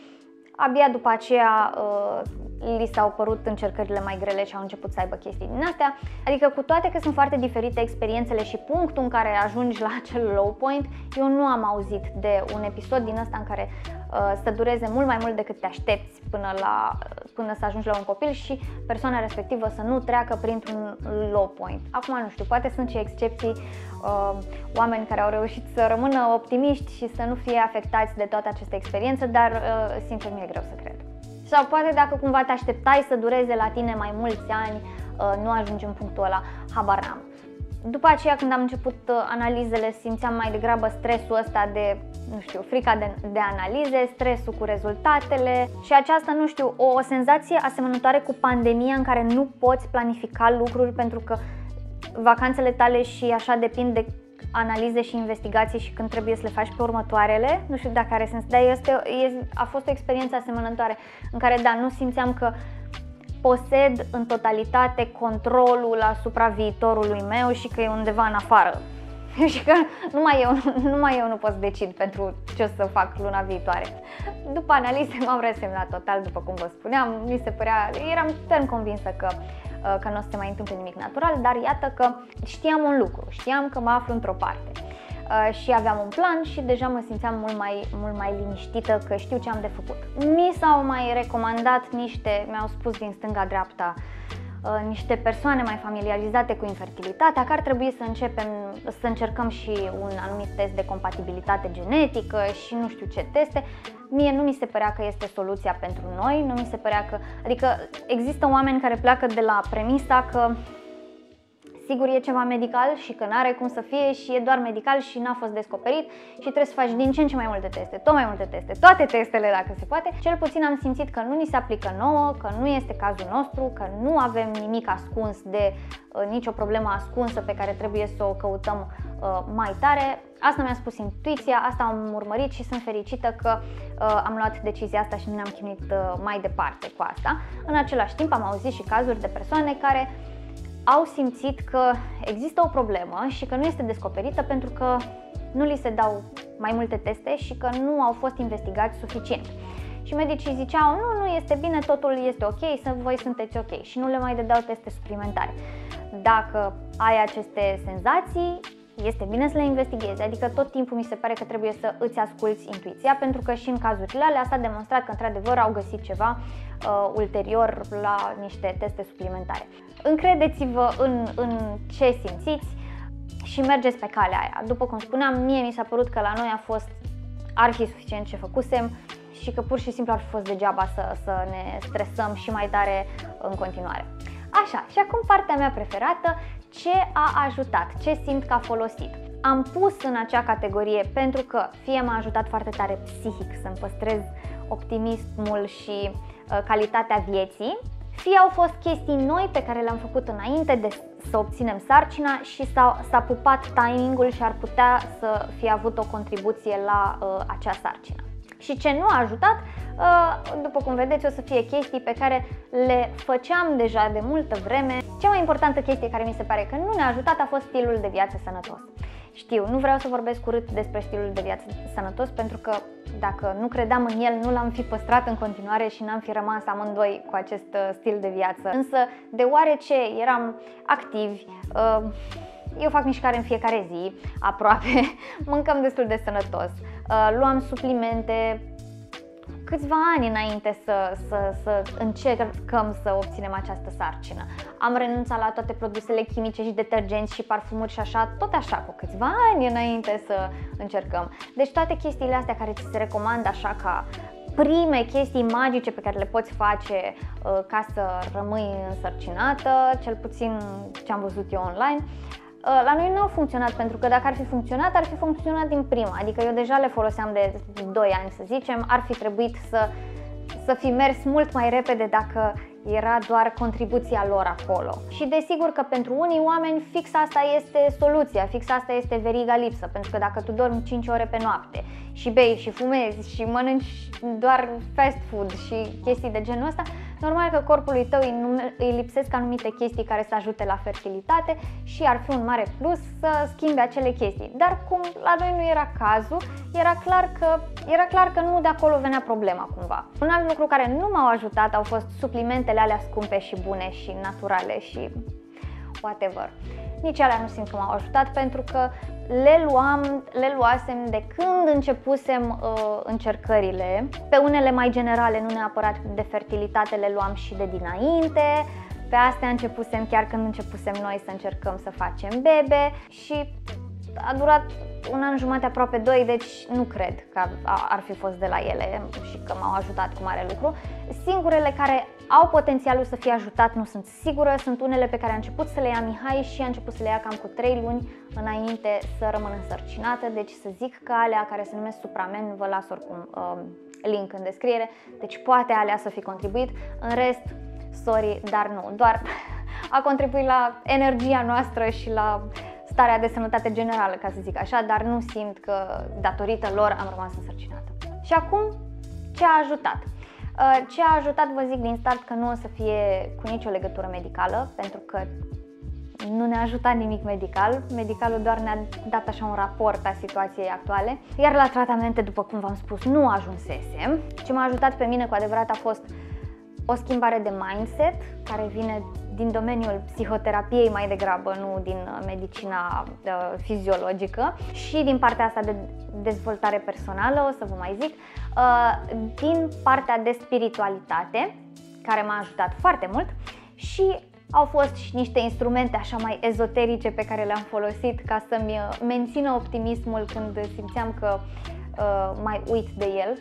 abia după aceea uh, li s-au părut încercările mai grele și au început să aibă chestii din astea. Adică cu toate că sunt foarte diferite experiențele și punctul în care ajungi la acel low point, eu nu am auzit de un episod din ăsta în care uh, să dureze mult mai mult decât te aștepți până, la, până să ajungi la un copil și persoana respectivă să nu treacă printr-un low point. Acum nu știu, poate sunt și excepții, uh, oameni care au reușit să rămână optimiști și să nu fie afectați de toată această experiență, dar uh, sincer mi-e greu să cred. Sau poate dacă cumva te așteptai să dureze la tine mai mulți ani, uh, nu ajungi în punctul ăla, habar n-am. După aceea, când am început uh, analizele, simțeam mai degrabă stresul ăsta de, nu știu, frica de, de analize, stresul cu rezultatele și aceasta, nu știu, o, o senzație asemănătoare cu pandemia în care nu poți planifica lucruri pentru că vacanțele tale și așa depind de analize și investigații și când trebuie să le faci pe următoarele. Nu știu dacă are sens, dar este, este, a fost o experiență asemănătoare în care, da, nu simțeam că posed în totalitate controlul asupra viitorului meu și că e undeva în afară. *laughs* și că numai eu, *laughs* numai eu nu pot să decid pentru ce o să fac luna viitoare. După analize m-am resemnat total, după cum vă spuneam, mi se părea, eram ferm convinsă că Uh, că nu o să se mai întâmple nimic natural, dar iată că știam un lucru, știam că mă aflu într-o parte uh, și aveam un plan și deja mă simțeam mult mai, mult mai liniștită că știu ce am de făcut. Mi s-au mai recomandat niște, mi-au spus din stânga-dreapta, Uh, niște persoane mai familiarizate cu infertilitatea, că ar trebui să începem să încercăm și un anumit test de compatibilitate genetică și nu știu ce teste. Mie nu mi se părea că este soluția pentru noi, nu mi se părea că, adică există oameni care pleacă de la premisa că sigur e ceva medical și că nu are cum să fie și e doar medical și n-a fost descoperit și trebuie să faci din ce în ce mai multe teste, tot mai multe teste, toate testele dacă se poate. Cel puțin am simțit că nu ni se aplică nouă, că nu este cazul nostru, că nu avem nimic ascuns de uh, nicio problemă ascunsă pe care trebuie să o căutăm uh, mai tare. Asta mi-a spus intuiția, asta am urmărit și sunt fericită că uh, am luat decizia asta și nu ne-am chinuit uh, mai departe cu asta. În același timp am auzit și cazuri de persoane care au simțit că există o problemă și că nu este descoperită pentru că nu li se dau mai multe teste și că nu au fost investigați suficient. Și medicii ziceau, nu, nu este bine, totul este ok, să voi sunteți ok și nu le mai dădeau teste suplimentare. Dacă ai aceste senzații, este bine să le investighezi, adică tot timpul mi se pare că trebuie să îți asculți intuiția, pentru că și în cazurile alea s-a demonstrat că într-adevăr au găsit ceva uh, ulterior la niște teste suplimentare. Încredeți-vă în, în ce simțiți și mergeți pe calea aia. După cum spuneam, mie mi s-a părut că la noi a fost arhi suficient ce făcusem și că pur și simplu ar fi fost degeaba să, să ne stresăm și mai tare în continuare. Așa, și acum partea mea preferată, ce a ajutat, ce simt că a folosit. Am pus în acea categorie pentru că fie m-a ajutat foarte tare psihic să-mi păstrez optimismul și uh, calitatea vieții, fie au fost chestii noi pe care le-am făcut înainte de să obținem sarcina și s-a, s-a pupat timingul și ar putea să fie avut o contribuție la uh, acea sarcină. Și ce nu a ajutat, uh, după cum vedeți, o să fie chestii pe care le făceam deja de multă vreme. Cea mai importantă chestie care mi se pare că nu ne-a ajutat a fost stilul de viață sănătos. Știu, nu vreau să vorbesc urât despre stilul de viață sănătos pentru că dacă nu credeam în el, nu l-am fi păstrat în continuare și n-am fi rămas amândoi cu acest uh, stil de viață. Însă, deoarece eram activi, uh, eu fac mișcare în fiecare zi, aproape, *laughs* mâncăm destul de sănătos, uh, luam suplimente, câțiva ani înainte să, să, să încercăm să obținem această sarcină. Am renunțat la toate produsele chimice și detergenți și parfumuri și așa, tot așa, cu câțiva ani înainte să încercăm. Deci toate chestiile astea care ți se recomandă așa ca prime chestii magice pe care le poți face uh, ca să rămâi însărcinată, cel puțin ce am văzut eu online, uh, la noi nu au funcționat pentru că dacă ar fi funcționat, ar fi funcționat din prima. Adică eu deja le foloseam de 2 ani, să zicem, ar fi trebuit să, să fi mers mult mai repede dacă era doar contribuția lor acolo. Și desigur că pentru unii oameni fix asta este soluția, fix asta este veriga lipsă, pentru că dacă tu dormi 5 ore pe noapte și bei și fumezi și mănânci doar fast food și chestii de genul ăsta, normal că corpului tău îi lipsesc anumite chestii care să ajute la fertilitate și ar fi un mare plus să schimbe acele chestii. Dar cum la noi nu era cazul, era clar că, era clar că nu de acolo venea problema cumva. Un alt lucru care nu m-au ajutat au fost suplimentele alea scumpe și bune și naturale și whatever. Nici alea nu simt că m-au ajutat pentru că le luam, le luasem de când începusem uh, încercările. Pe unele mai generale, nu neapărat de fertilitate, le luam și de dinainte. Pe astea începusem chiar când începusem noi să încercăm să facem bebe și a durat un an jumate, aproape doi, deci nu cred că ar fi fost de la ele și că m-au ajutat cu mare lucru. Singurele care au potențialul să fie ajutat, nu sunt sigură, sunt unele pe care a început să le ia Mihai și a început să le ia cam cu 3 luni înainte să rămână însărcinată, deci să zic că alea care se numesc Supramen, vă las oricum uh, link în descriere, deci poate alea să fi contribuit, în rest, sorry, dar nu, doar *laughs* a contribuit la energia noastră și la starea de sănătate generală, ca să zic așa, dar nu simt că datorită lor am rămas însărcinată. Și acum, ce a ajutat? Uh, ce a ajutat, vă zic din start, că nu o să fie cu nicio legătură medicală, pentru că nu ne-a ajutat nimic medical, medicalul doar ne-a dat așa un raport a situației actuale, iar la tratamente, după cum v-am spus, nu ajunsesem. Ce m-a ajutat pe mine cu adevărat a fost o schimbare de mindset care vine din domeniul psihoterapiei mai degrabă, nu din uh, medicina uh, fiziologică și din partea asta de dezvoltare personală, o să vă mai zic, uh, din partea de spiritualitate, care m-a ajutat foarte mult și au fost și niște instrumente așa mai ezoterice pe care le-am folosit ca să-mi uh, mențină optimismul când simțeam că uh, mai uit de el.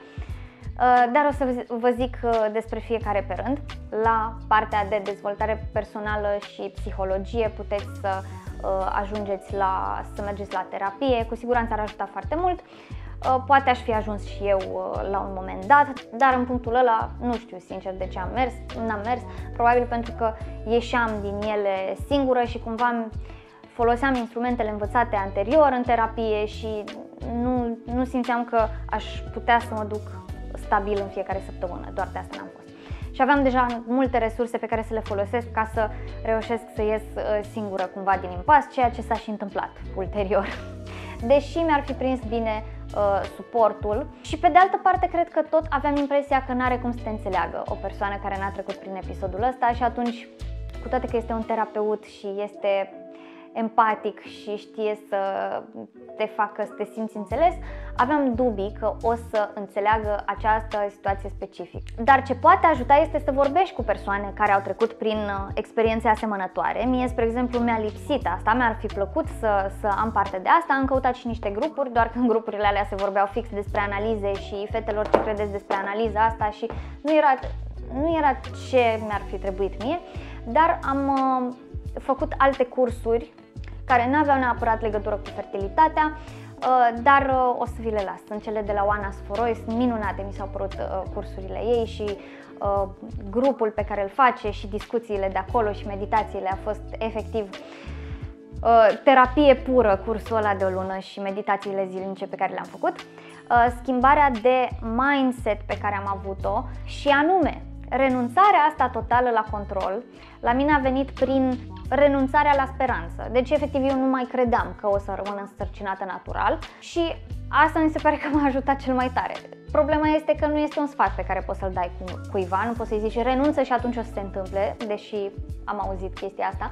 Uh, Uh, dar o să vă zic uh, despre fiecare pe rând. La partea de dezvoltare personală și psihologie puteți să uh, ajungeți la, să mergeți la terapie, cu siguranță ar ajuta foarte mult. Poate aș fi ajuns și eu la un moment dat, dar în punctul ăla nu știu sincer de ce am mers, n-am mers, probabil pentru că ieșeam din ele singură și cumva foloseam instrumentele învățate anterior în terapie și nu, nu simțeam că aș putea să mă duc stabil în fiecare săptămână, doar de asta n-am fost. Și aveam deja multe resurse pe care să le folosesc ca să reușesc să ies uh, singură cumva din impas, ceea ce s-a și întâmplat ulterior. *laughs* Deși mi-ar fi prins bine uh, suportul și pe de altă parte cred că tot aveam impresia că nu are cum să te înțeleagă o persoană care n-a trecut prin episodul ăsta și atunci, cu toate că este un terapeut și este empatic și știe să te facă să te simți înțeles, aveam dubii că o să înțeleagă această situație specifică. Dar ce poate ajuta este să vorbești cu persoane care au trecut prin uh, experiențe asemănătoare. Mie, spre exemplu, mi-a lipsit asta, mi-ar fi plăcut să, să am parte de asta. Am căutat și niște grupuri, doar că în grupurile alea se vorbeau fix despre analize și fetelor ce credeți despre analiza asta și nu era, nu era ce mi-ar fi trebuit mie, dar am uh, făcut alte cursuri care nu aveau neapărat legătură cu fertilitatea, uh, dar uh, o să vi le las. Sunt cele de la Oana Sforoi, sunt minunate, mi s-au părut uh, cursurile ei și grupul pe care îl face și discuțiile de acolo și meditațiile a fost efectiv terapie pură cursul ăla de o lună și meditațiile zilnice pe care le-am făcut, schimbarea de mindset pe care am avut-o și anume renunțarea asta totală la control la mine a venit prin renunțarea la speranță. Deci, efectiv, eu nu mai credeam că o să rămân însărcinată natural și asta mi se pare că m-a ajutat cel mai tare. Problema este că nu este un sfat pe care poți să-l dai cu, cuiva, nu poți să-i zici renunță și atunci o să se întâmple, deși am auzit chestia asta.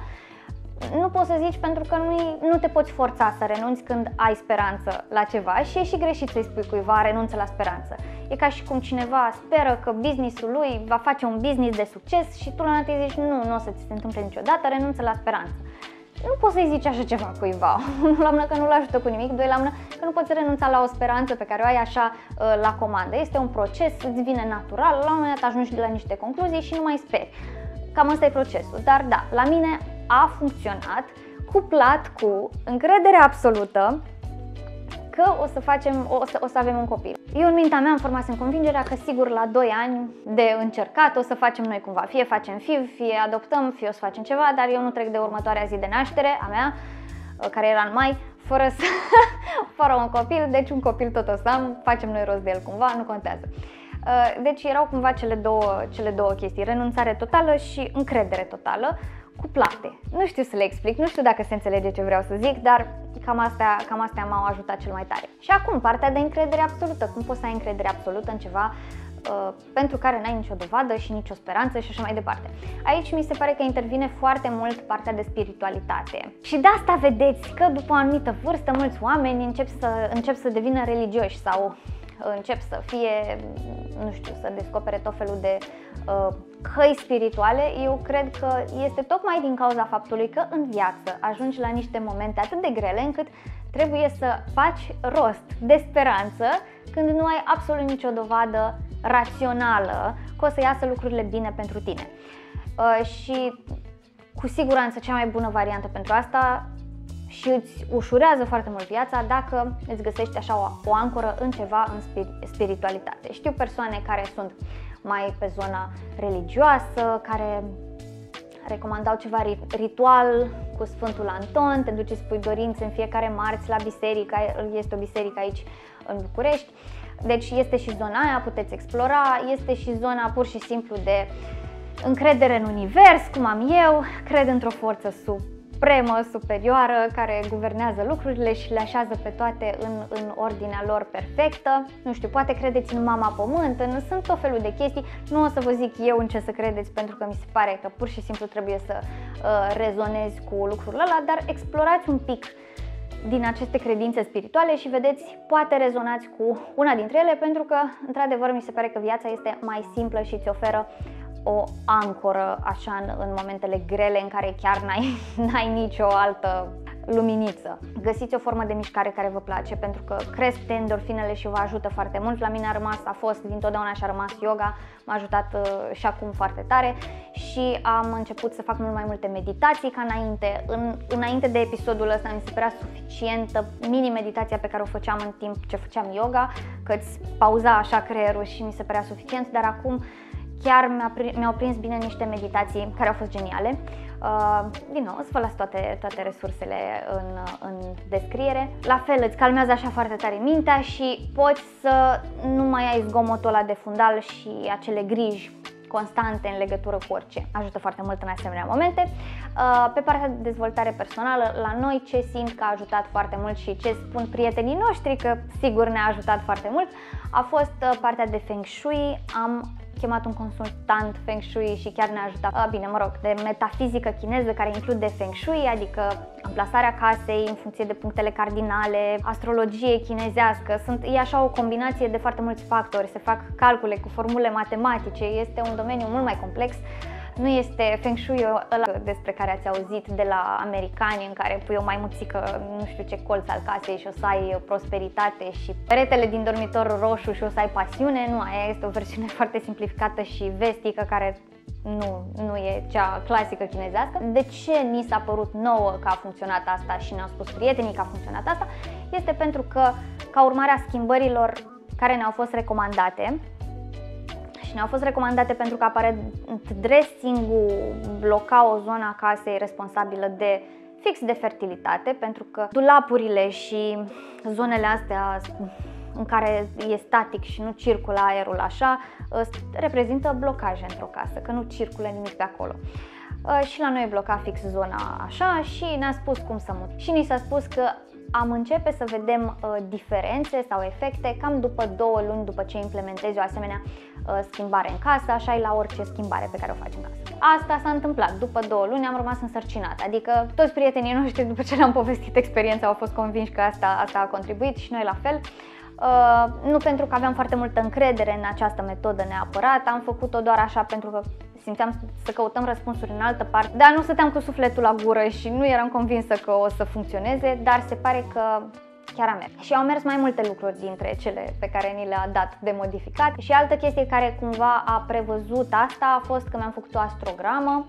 Nu poți să zici pentru că nu, nu te poți forța să renunți când ai speranță la ceva și e și greșit să-i spui cuiva renunță la speranță. E ca și cum cineva speră că businessul lui va face un business de succes și tu la un zici nu, nu o să ți se întâmple niciodată, renunță la speranță. Nu poți să-i zici așa ceva cuiva. *laughs* Unul la mână că nu-l ajută cu nimic, doi la mână că nu poți renunța la o speranță pe care o ai așa uh, la comandă. Este un proces, îți vine natural, la un moment dat ajungi la niște concluzii și nu mai speri. Cam asta e procesul. Dar da, la mine a funcționat cuplat cu încredere absolută că o să facem, o să, o să avem un copil. Eu în mintea mea am format în convingerea că sigur la 2 ani de încercat o să facem noi cumva, fie facem FIV, fie adoptăm, fie o să facem ceva, dar eu nu trec de următoarea zi de naștere a mea, care era în mai, fără, să, *laughs* fără un copil, deci un copil tot o să am, facem noi rost de el cumva, nu contează. Deci erau cumva cele două, cele două chestii, renunțare totală și încredere totală cuplate. Nu știu să le explic, nu știu dacă se înțelege ce vreau să zic, dar cam astea, cam astea m-au ajutat cel mai tare. Și acum, partea de încredere absolută. Cum poți să ai încredere absolută în ceva uh, pentru care n-ai nicio dovadă și nicio speranță și așa mai departe. Aici mi se pare că intervine foarte mult partea de spiritualitate. Și de asta vedeți că după o anumită vârstă mulți oameni încep să, încep să devină religioși sau încep să fie, nu știu, să descopere tot felul de uh, căi spirituale, eu cred că este tocmai din cauza faptului că în viață ajungi la niște momente atât de grele încât trebuie să faci rost de speranță când nu ai absolut nicio dovadă rațională că o să iasă lucrurile bine pentru tine. Uh, și cu siguranță cea mai bună variantă pentru asta și îți ușurează foarte mult viața dacă îți găsești așa o, o ancoră în ceva în spiritualitate. Știu persoane care sunt mai pe zona religioasă, care recomandau ceva ritual cu Sfântul Anton, te duci să pui dorințe în fiecare marți la biserică, este o biserică aici în București. Deci este și zona aia, puteți explora, este și zona pur și simplu de încredere în univers, cum am eu, cred într-o forță sub supremă, superioară, care guvernează lucrurile și le așează pe toate în, în ordinea lor perfectă. Nu știu, poate credeți în mama pământ, în, sunt tot felul de chestii. Nu o să vă zic eu în ce să credeți, pentru că mi se pare că pur și simplu trebuie să uh, rezonezi cu lucrul ăla, dar explorați un pic din aceste credințe spirituale și vedeți, poate rezonați cu una dintre ele, pentru că, într-adevăr, mi se pare că viața este mai simplă și îți oferă o ancoră așa în, în momentele grele în care chiar n-ai, *laughs* n-ai nicio altă luminiță. Găsiți o formă de mișcare care vă place pentru că cresc endorfinele și vă ajută foarte mult. La mine a rămas, a fost dintotdeauna și a rămas yoga, m-a ajutat uh, și acum foarte tare și am început să fac mult mai multe meditații ca înainte. În, înainte de episodul ăsta mi se părea suficientă mini-meditația pe care o făceam în timp ce făceam yoga, că îți pauza așa creierul și mi se părea suficient, dar acum Chiar mi-au prins bine niște meditații care au fost geniale. Uh, din nou, îți vă las toate, toate resursele în, în descriere. La fel, îți calmează așa foarte tare mintea și poți să nu mai ai zgomotul ăla de fundal și acele griji constante în legătură cu orice. Ajută foarte mult în asemenea momente. Uh, pe partea de dezvoltare personală, la noi ce simt că a ajutat foarte mult și ce spun prietenii noștri că sigur ne-a ajutat foarte mult, a fost uh, partea de Feng Shui. Am chemat un consultant Feng Shui și chiar ne-a ajutat, a, bine, mă rog, de metafizică chineză care include Feng Shui, adică amplasarea casei în funcție de punctele cardinale, astrologie chinezească, sunt, e așa o combinație de foarte mulți factori, se fac calcule cu formule matematice, este un domeniu mult mai complex nu este Feng Shui ăla despre care ați auzit de la americani în care pui o maimuțică nu știu ce colț al casei și o să ai prosperitate și peretele din dormitor roșu și o să ai pasiune. Nu, aia este o versiune *laughs* foarte simplificată și vestică care nu, nu e cea clasică chinezească. De ce ni s-a părut nouă că a funcționat asta și ne-au spus prietenii că a funcționat asta? Este pentru că, ca urmare a schimbărilor care ne-au fost recomandate, și ne-au fost recomandate pentru că aparent dressing-ul bloca o zonă a casei responsabilă de fix de fertilitate, pentru că dulapurile și zonele astea în care e static și nu circulă aerul așa, reprezintă blocaje într-o casă, că nu circulă nimic pe acolo. Și la noi bloca fix zona așa și ne-a spus cum să mut. Și ni s-a spus că am începe să vedem uh, diferențe sau efecte cam după două luni după ce implementezi o asemenea uh, schimbare în casă, așa e la orice schimbare pe care o faci în casă. Asta s-a întâmplat. După două luni am rămas însărcinată, adică toți prietenii noștri după ce le-am povestit experiența au fost convinși că asta, asta a contribuit și noi la fel. Uh, nu pentru că aveam foarte multă încredere în această metodă neapărat, am făcut-o doar așa pentru că simțeam să căutăm răspunsuri în altă parte, dar nu stăteam cu sufletul la gură și nu eram convinsă că o să funcționeze, dar se pare că chiar a mers. Și au mers mai multe lucruri dintre cele pe care ni le-a dat de modificat. Și altă chestie care cumva a prevăzut asta a fost că mi-am făcut o astrogramă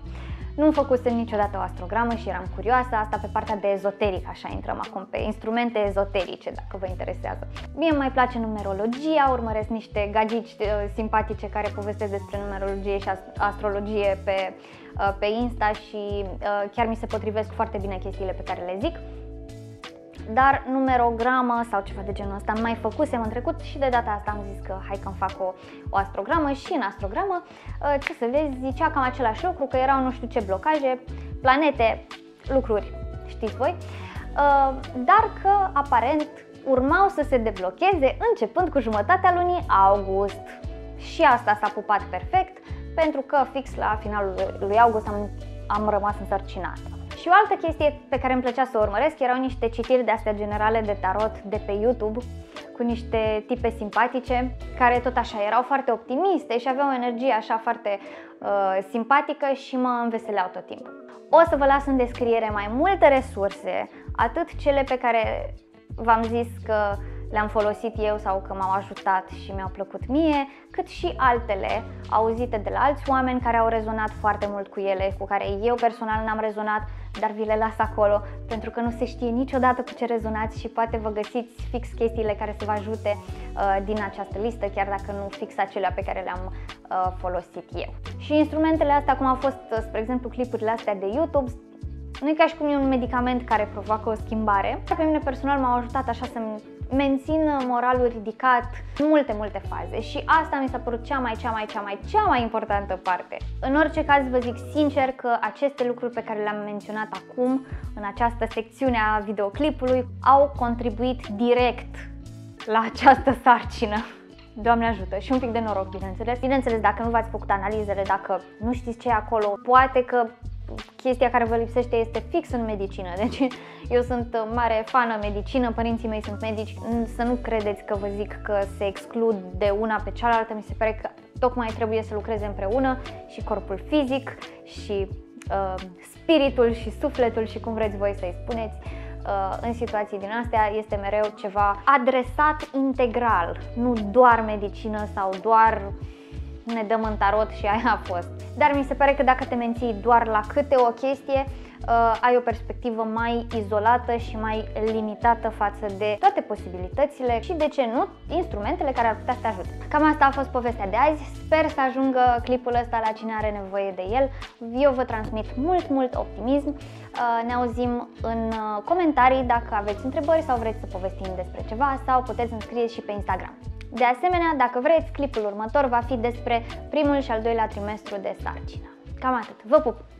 nu făcusem niciodată o astrogramă și eram curioasă, asta pe partea de ezoteric, așa intrăm acum pe instrumente ezoterice, dacă vă interesează. Mie mai place numerologia, urmăresc niște gagici uh, simpatice care povestesc despre numerologie și astrologie pe, uh, pe Insta și uh, chiar mi se potrivesc foarte bine chestiile pe care le zic dar numerogramă sau ceva de genul ăsta mai făcusem în trecut și de data asta am zis că hai că îmi fac o, o astrogramă și în astrogramă, uh, ce să vezi, zicea cam același lucru, că erau nu știu ce blocaje, planete, lucruri, știți voi, uh, dar că aparent urmau să se deblocheze începând cu jumătatea lunii august. Și asta s-a pupat perfect, pentru că fix la finalul lui august am, am rămas însărcinată. Și o altă chestie pe care îmi plăcea să o urmăresc erau niște citiri de astea generale de tarot de pe YouTube cu niște tipe simpatice care tot așa erau foarte optimiste și aveau o energie așa foarte uh, simpatică și mă înveseleau tot timpul. O să vă las în descriere mai multe resurse, atât cele pe care v-am zis că le-am folosit eu sau că m-au ajutat și mi-au plăcut mie, cât și altele auzite de la alți oameni care au rezonat foarte mult cu ele, cu care eu personal n-am rezonat, dar vi le las acolo pentru că nu se știe niciodată cu ce rezonați și poate vă găsiți fix chestiile care să vă ajute uh, din această listă, chiar dacă nu fix acelea pe care le-am uh, folosit eu. Și instrumentele astea, cum au fost, uh, spre exemplu, clipurile astea de YouTube, nu e ca și cum e un medicament care provoacă o schimbare. Pe mine personal m-au ajutat așa să-mi mențin moralul ridicat în multe, multe faze și asta mi s-a părut cea mai, cea mai, cea mai, cea mai importantă parte. În orice caz vă zic sincer că aceste lucruri pe care le-am menționat acum în această secțiune a videoclipului au contribuit direct la această sarcină. Doamne ajută și un pic de noroc, bineînțeles. Bineînțeles, dacă nu v-ați făcut analizele, dacă nu știți ce e acolo, poate că chestia care vă lipsește este fix în medicină. *laughs* Deci eu sunt mare fană medicină, părinții mei sunt medici, să nu credeți că vă zic că se exclud de una pe cealaltă, mi se pare că tocmai trebuie să lucreze împreună și corpul fizic și uh, spiritul și sufletul și cum vreți voi să-i spuneți uh, în situații din astea este mereu ceva adresat integral, nu doar medicină sau doar ne dăm în tarot și aia a fost. Dar mi se pare că dacă te menții doar la câte o chestie, uh, ai o perspectivă mai izolată și mai limitată față de toate posibilitățile și, de ce nu, instrumentele care ar putea să te ajute. Cam asta a fost povestea de azi. Sper să ajungă clipul ăsta la cine are nevoie de el. Eu vă transmit mult, mult optimism. Uh, ne auzim în uh, comentarii dacă aveți întrebări sau vreți să povestim despre ceva sau puteți să-mi scrieți și pe Instagram. De asemenea, dacă vreți, clipul următor va fi despre primul și al doilea trimestru de sarcină. Cam atât. Vă pup!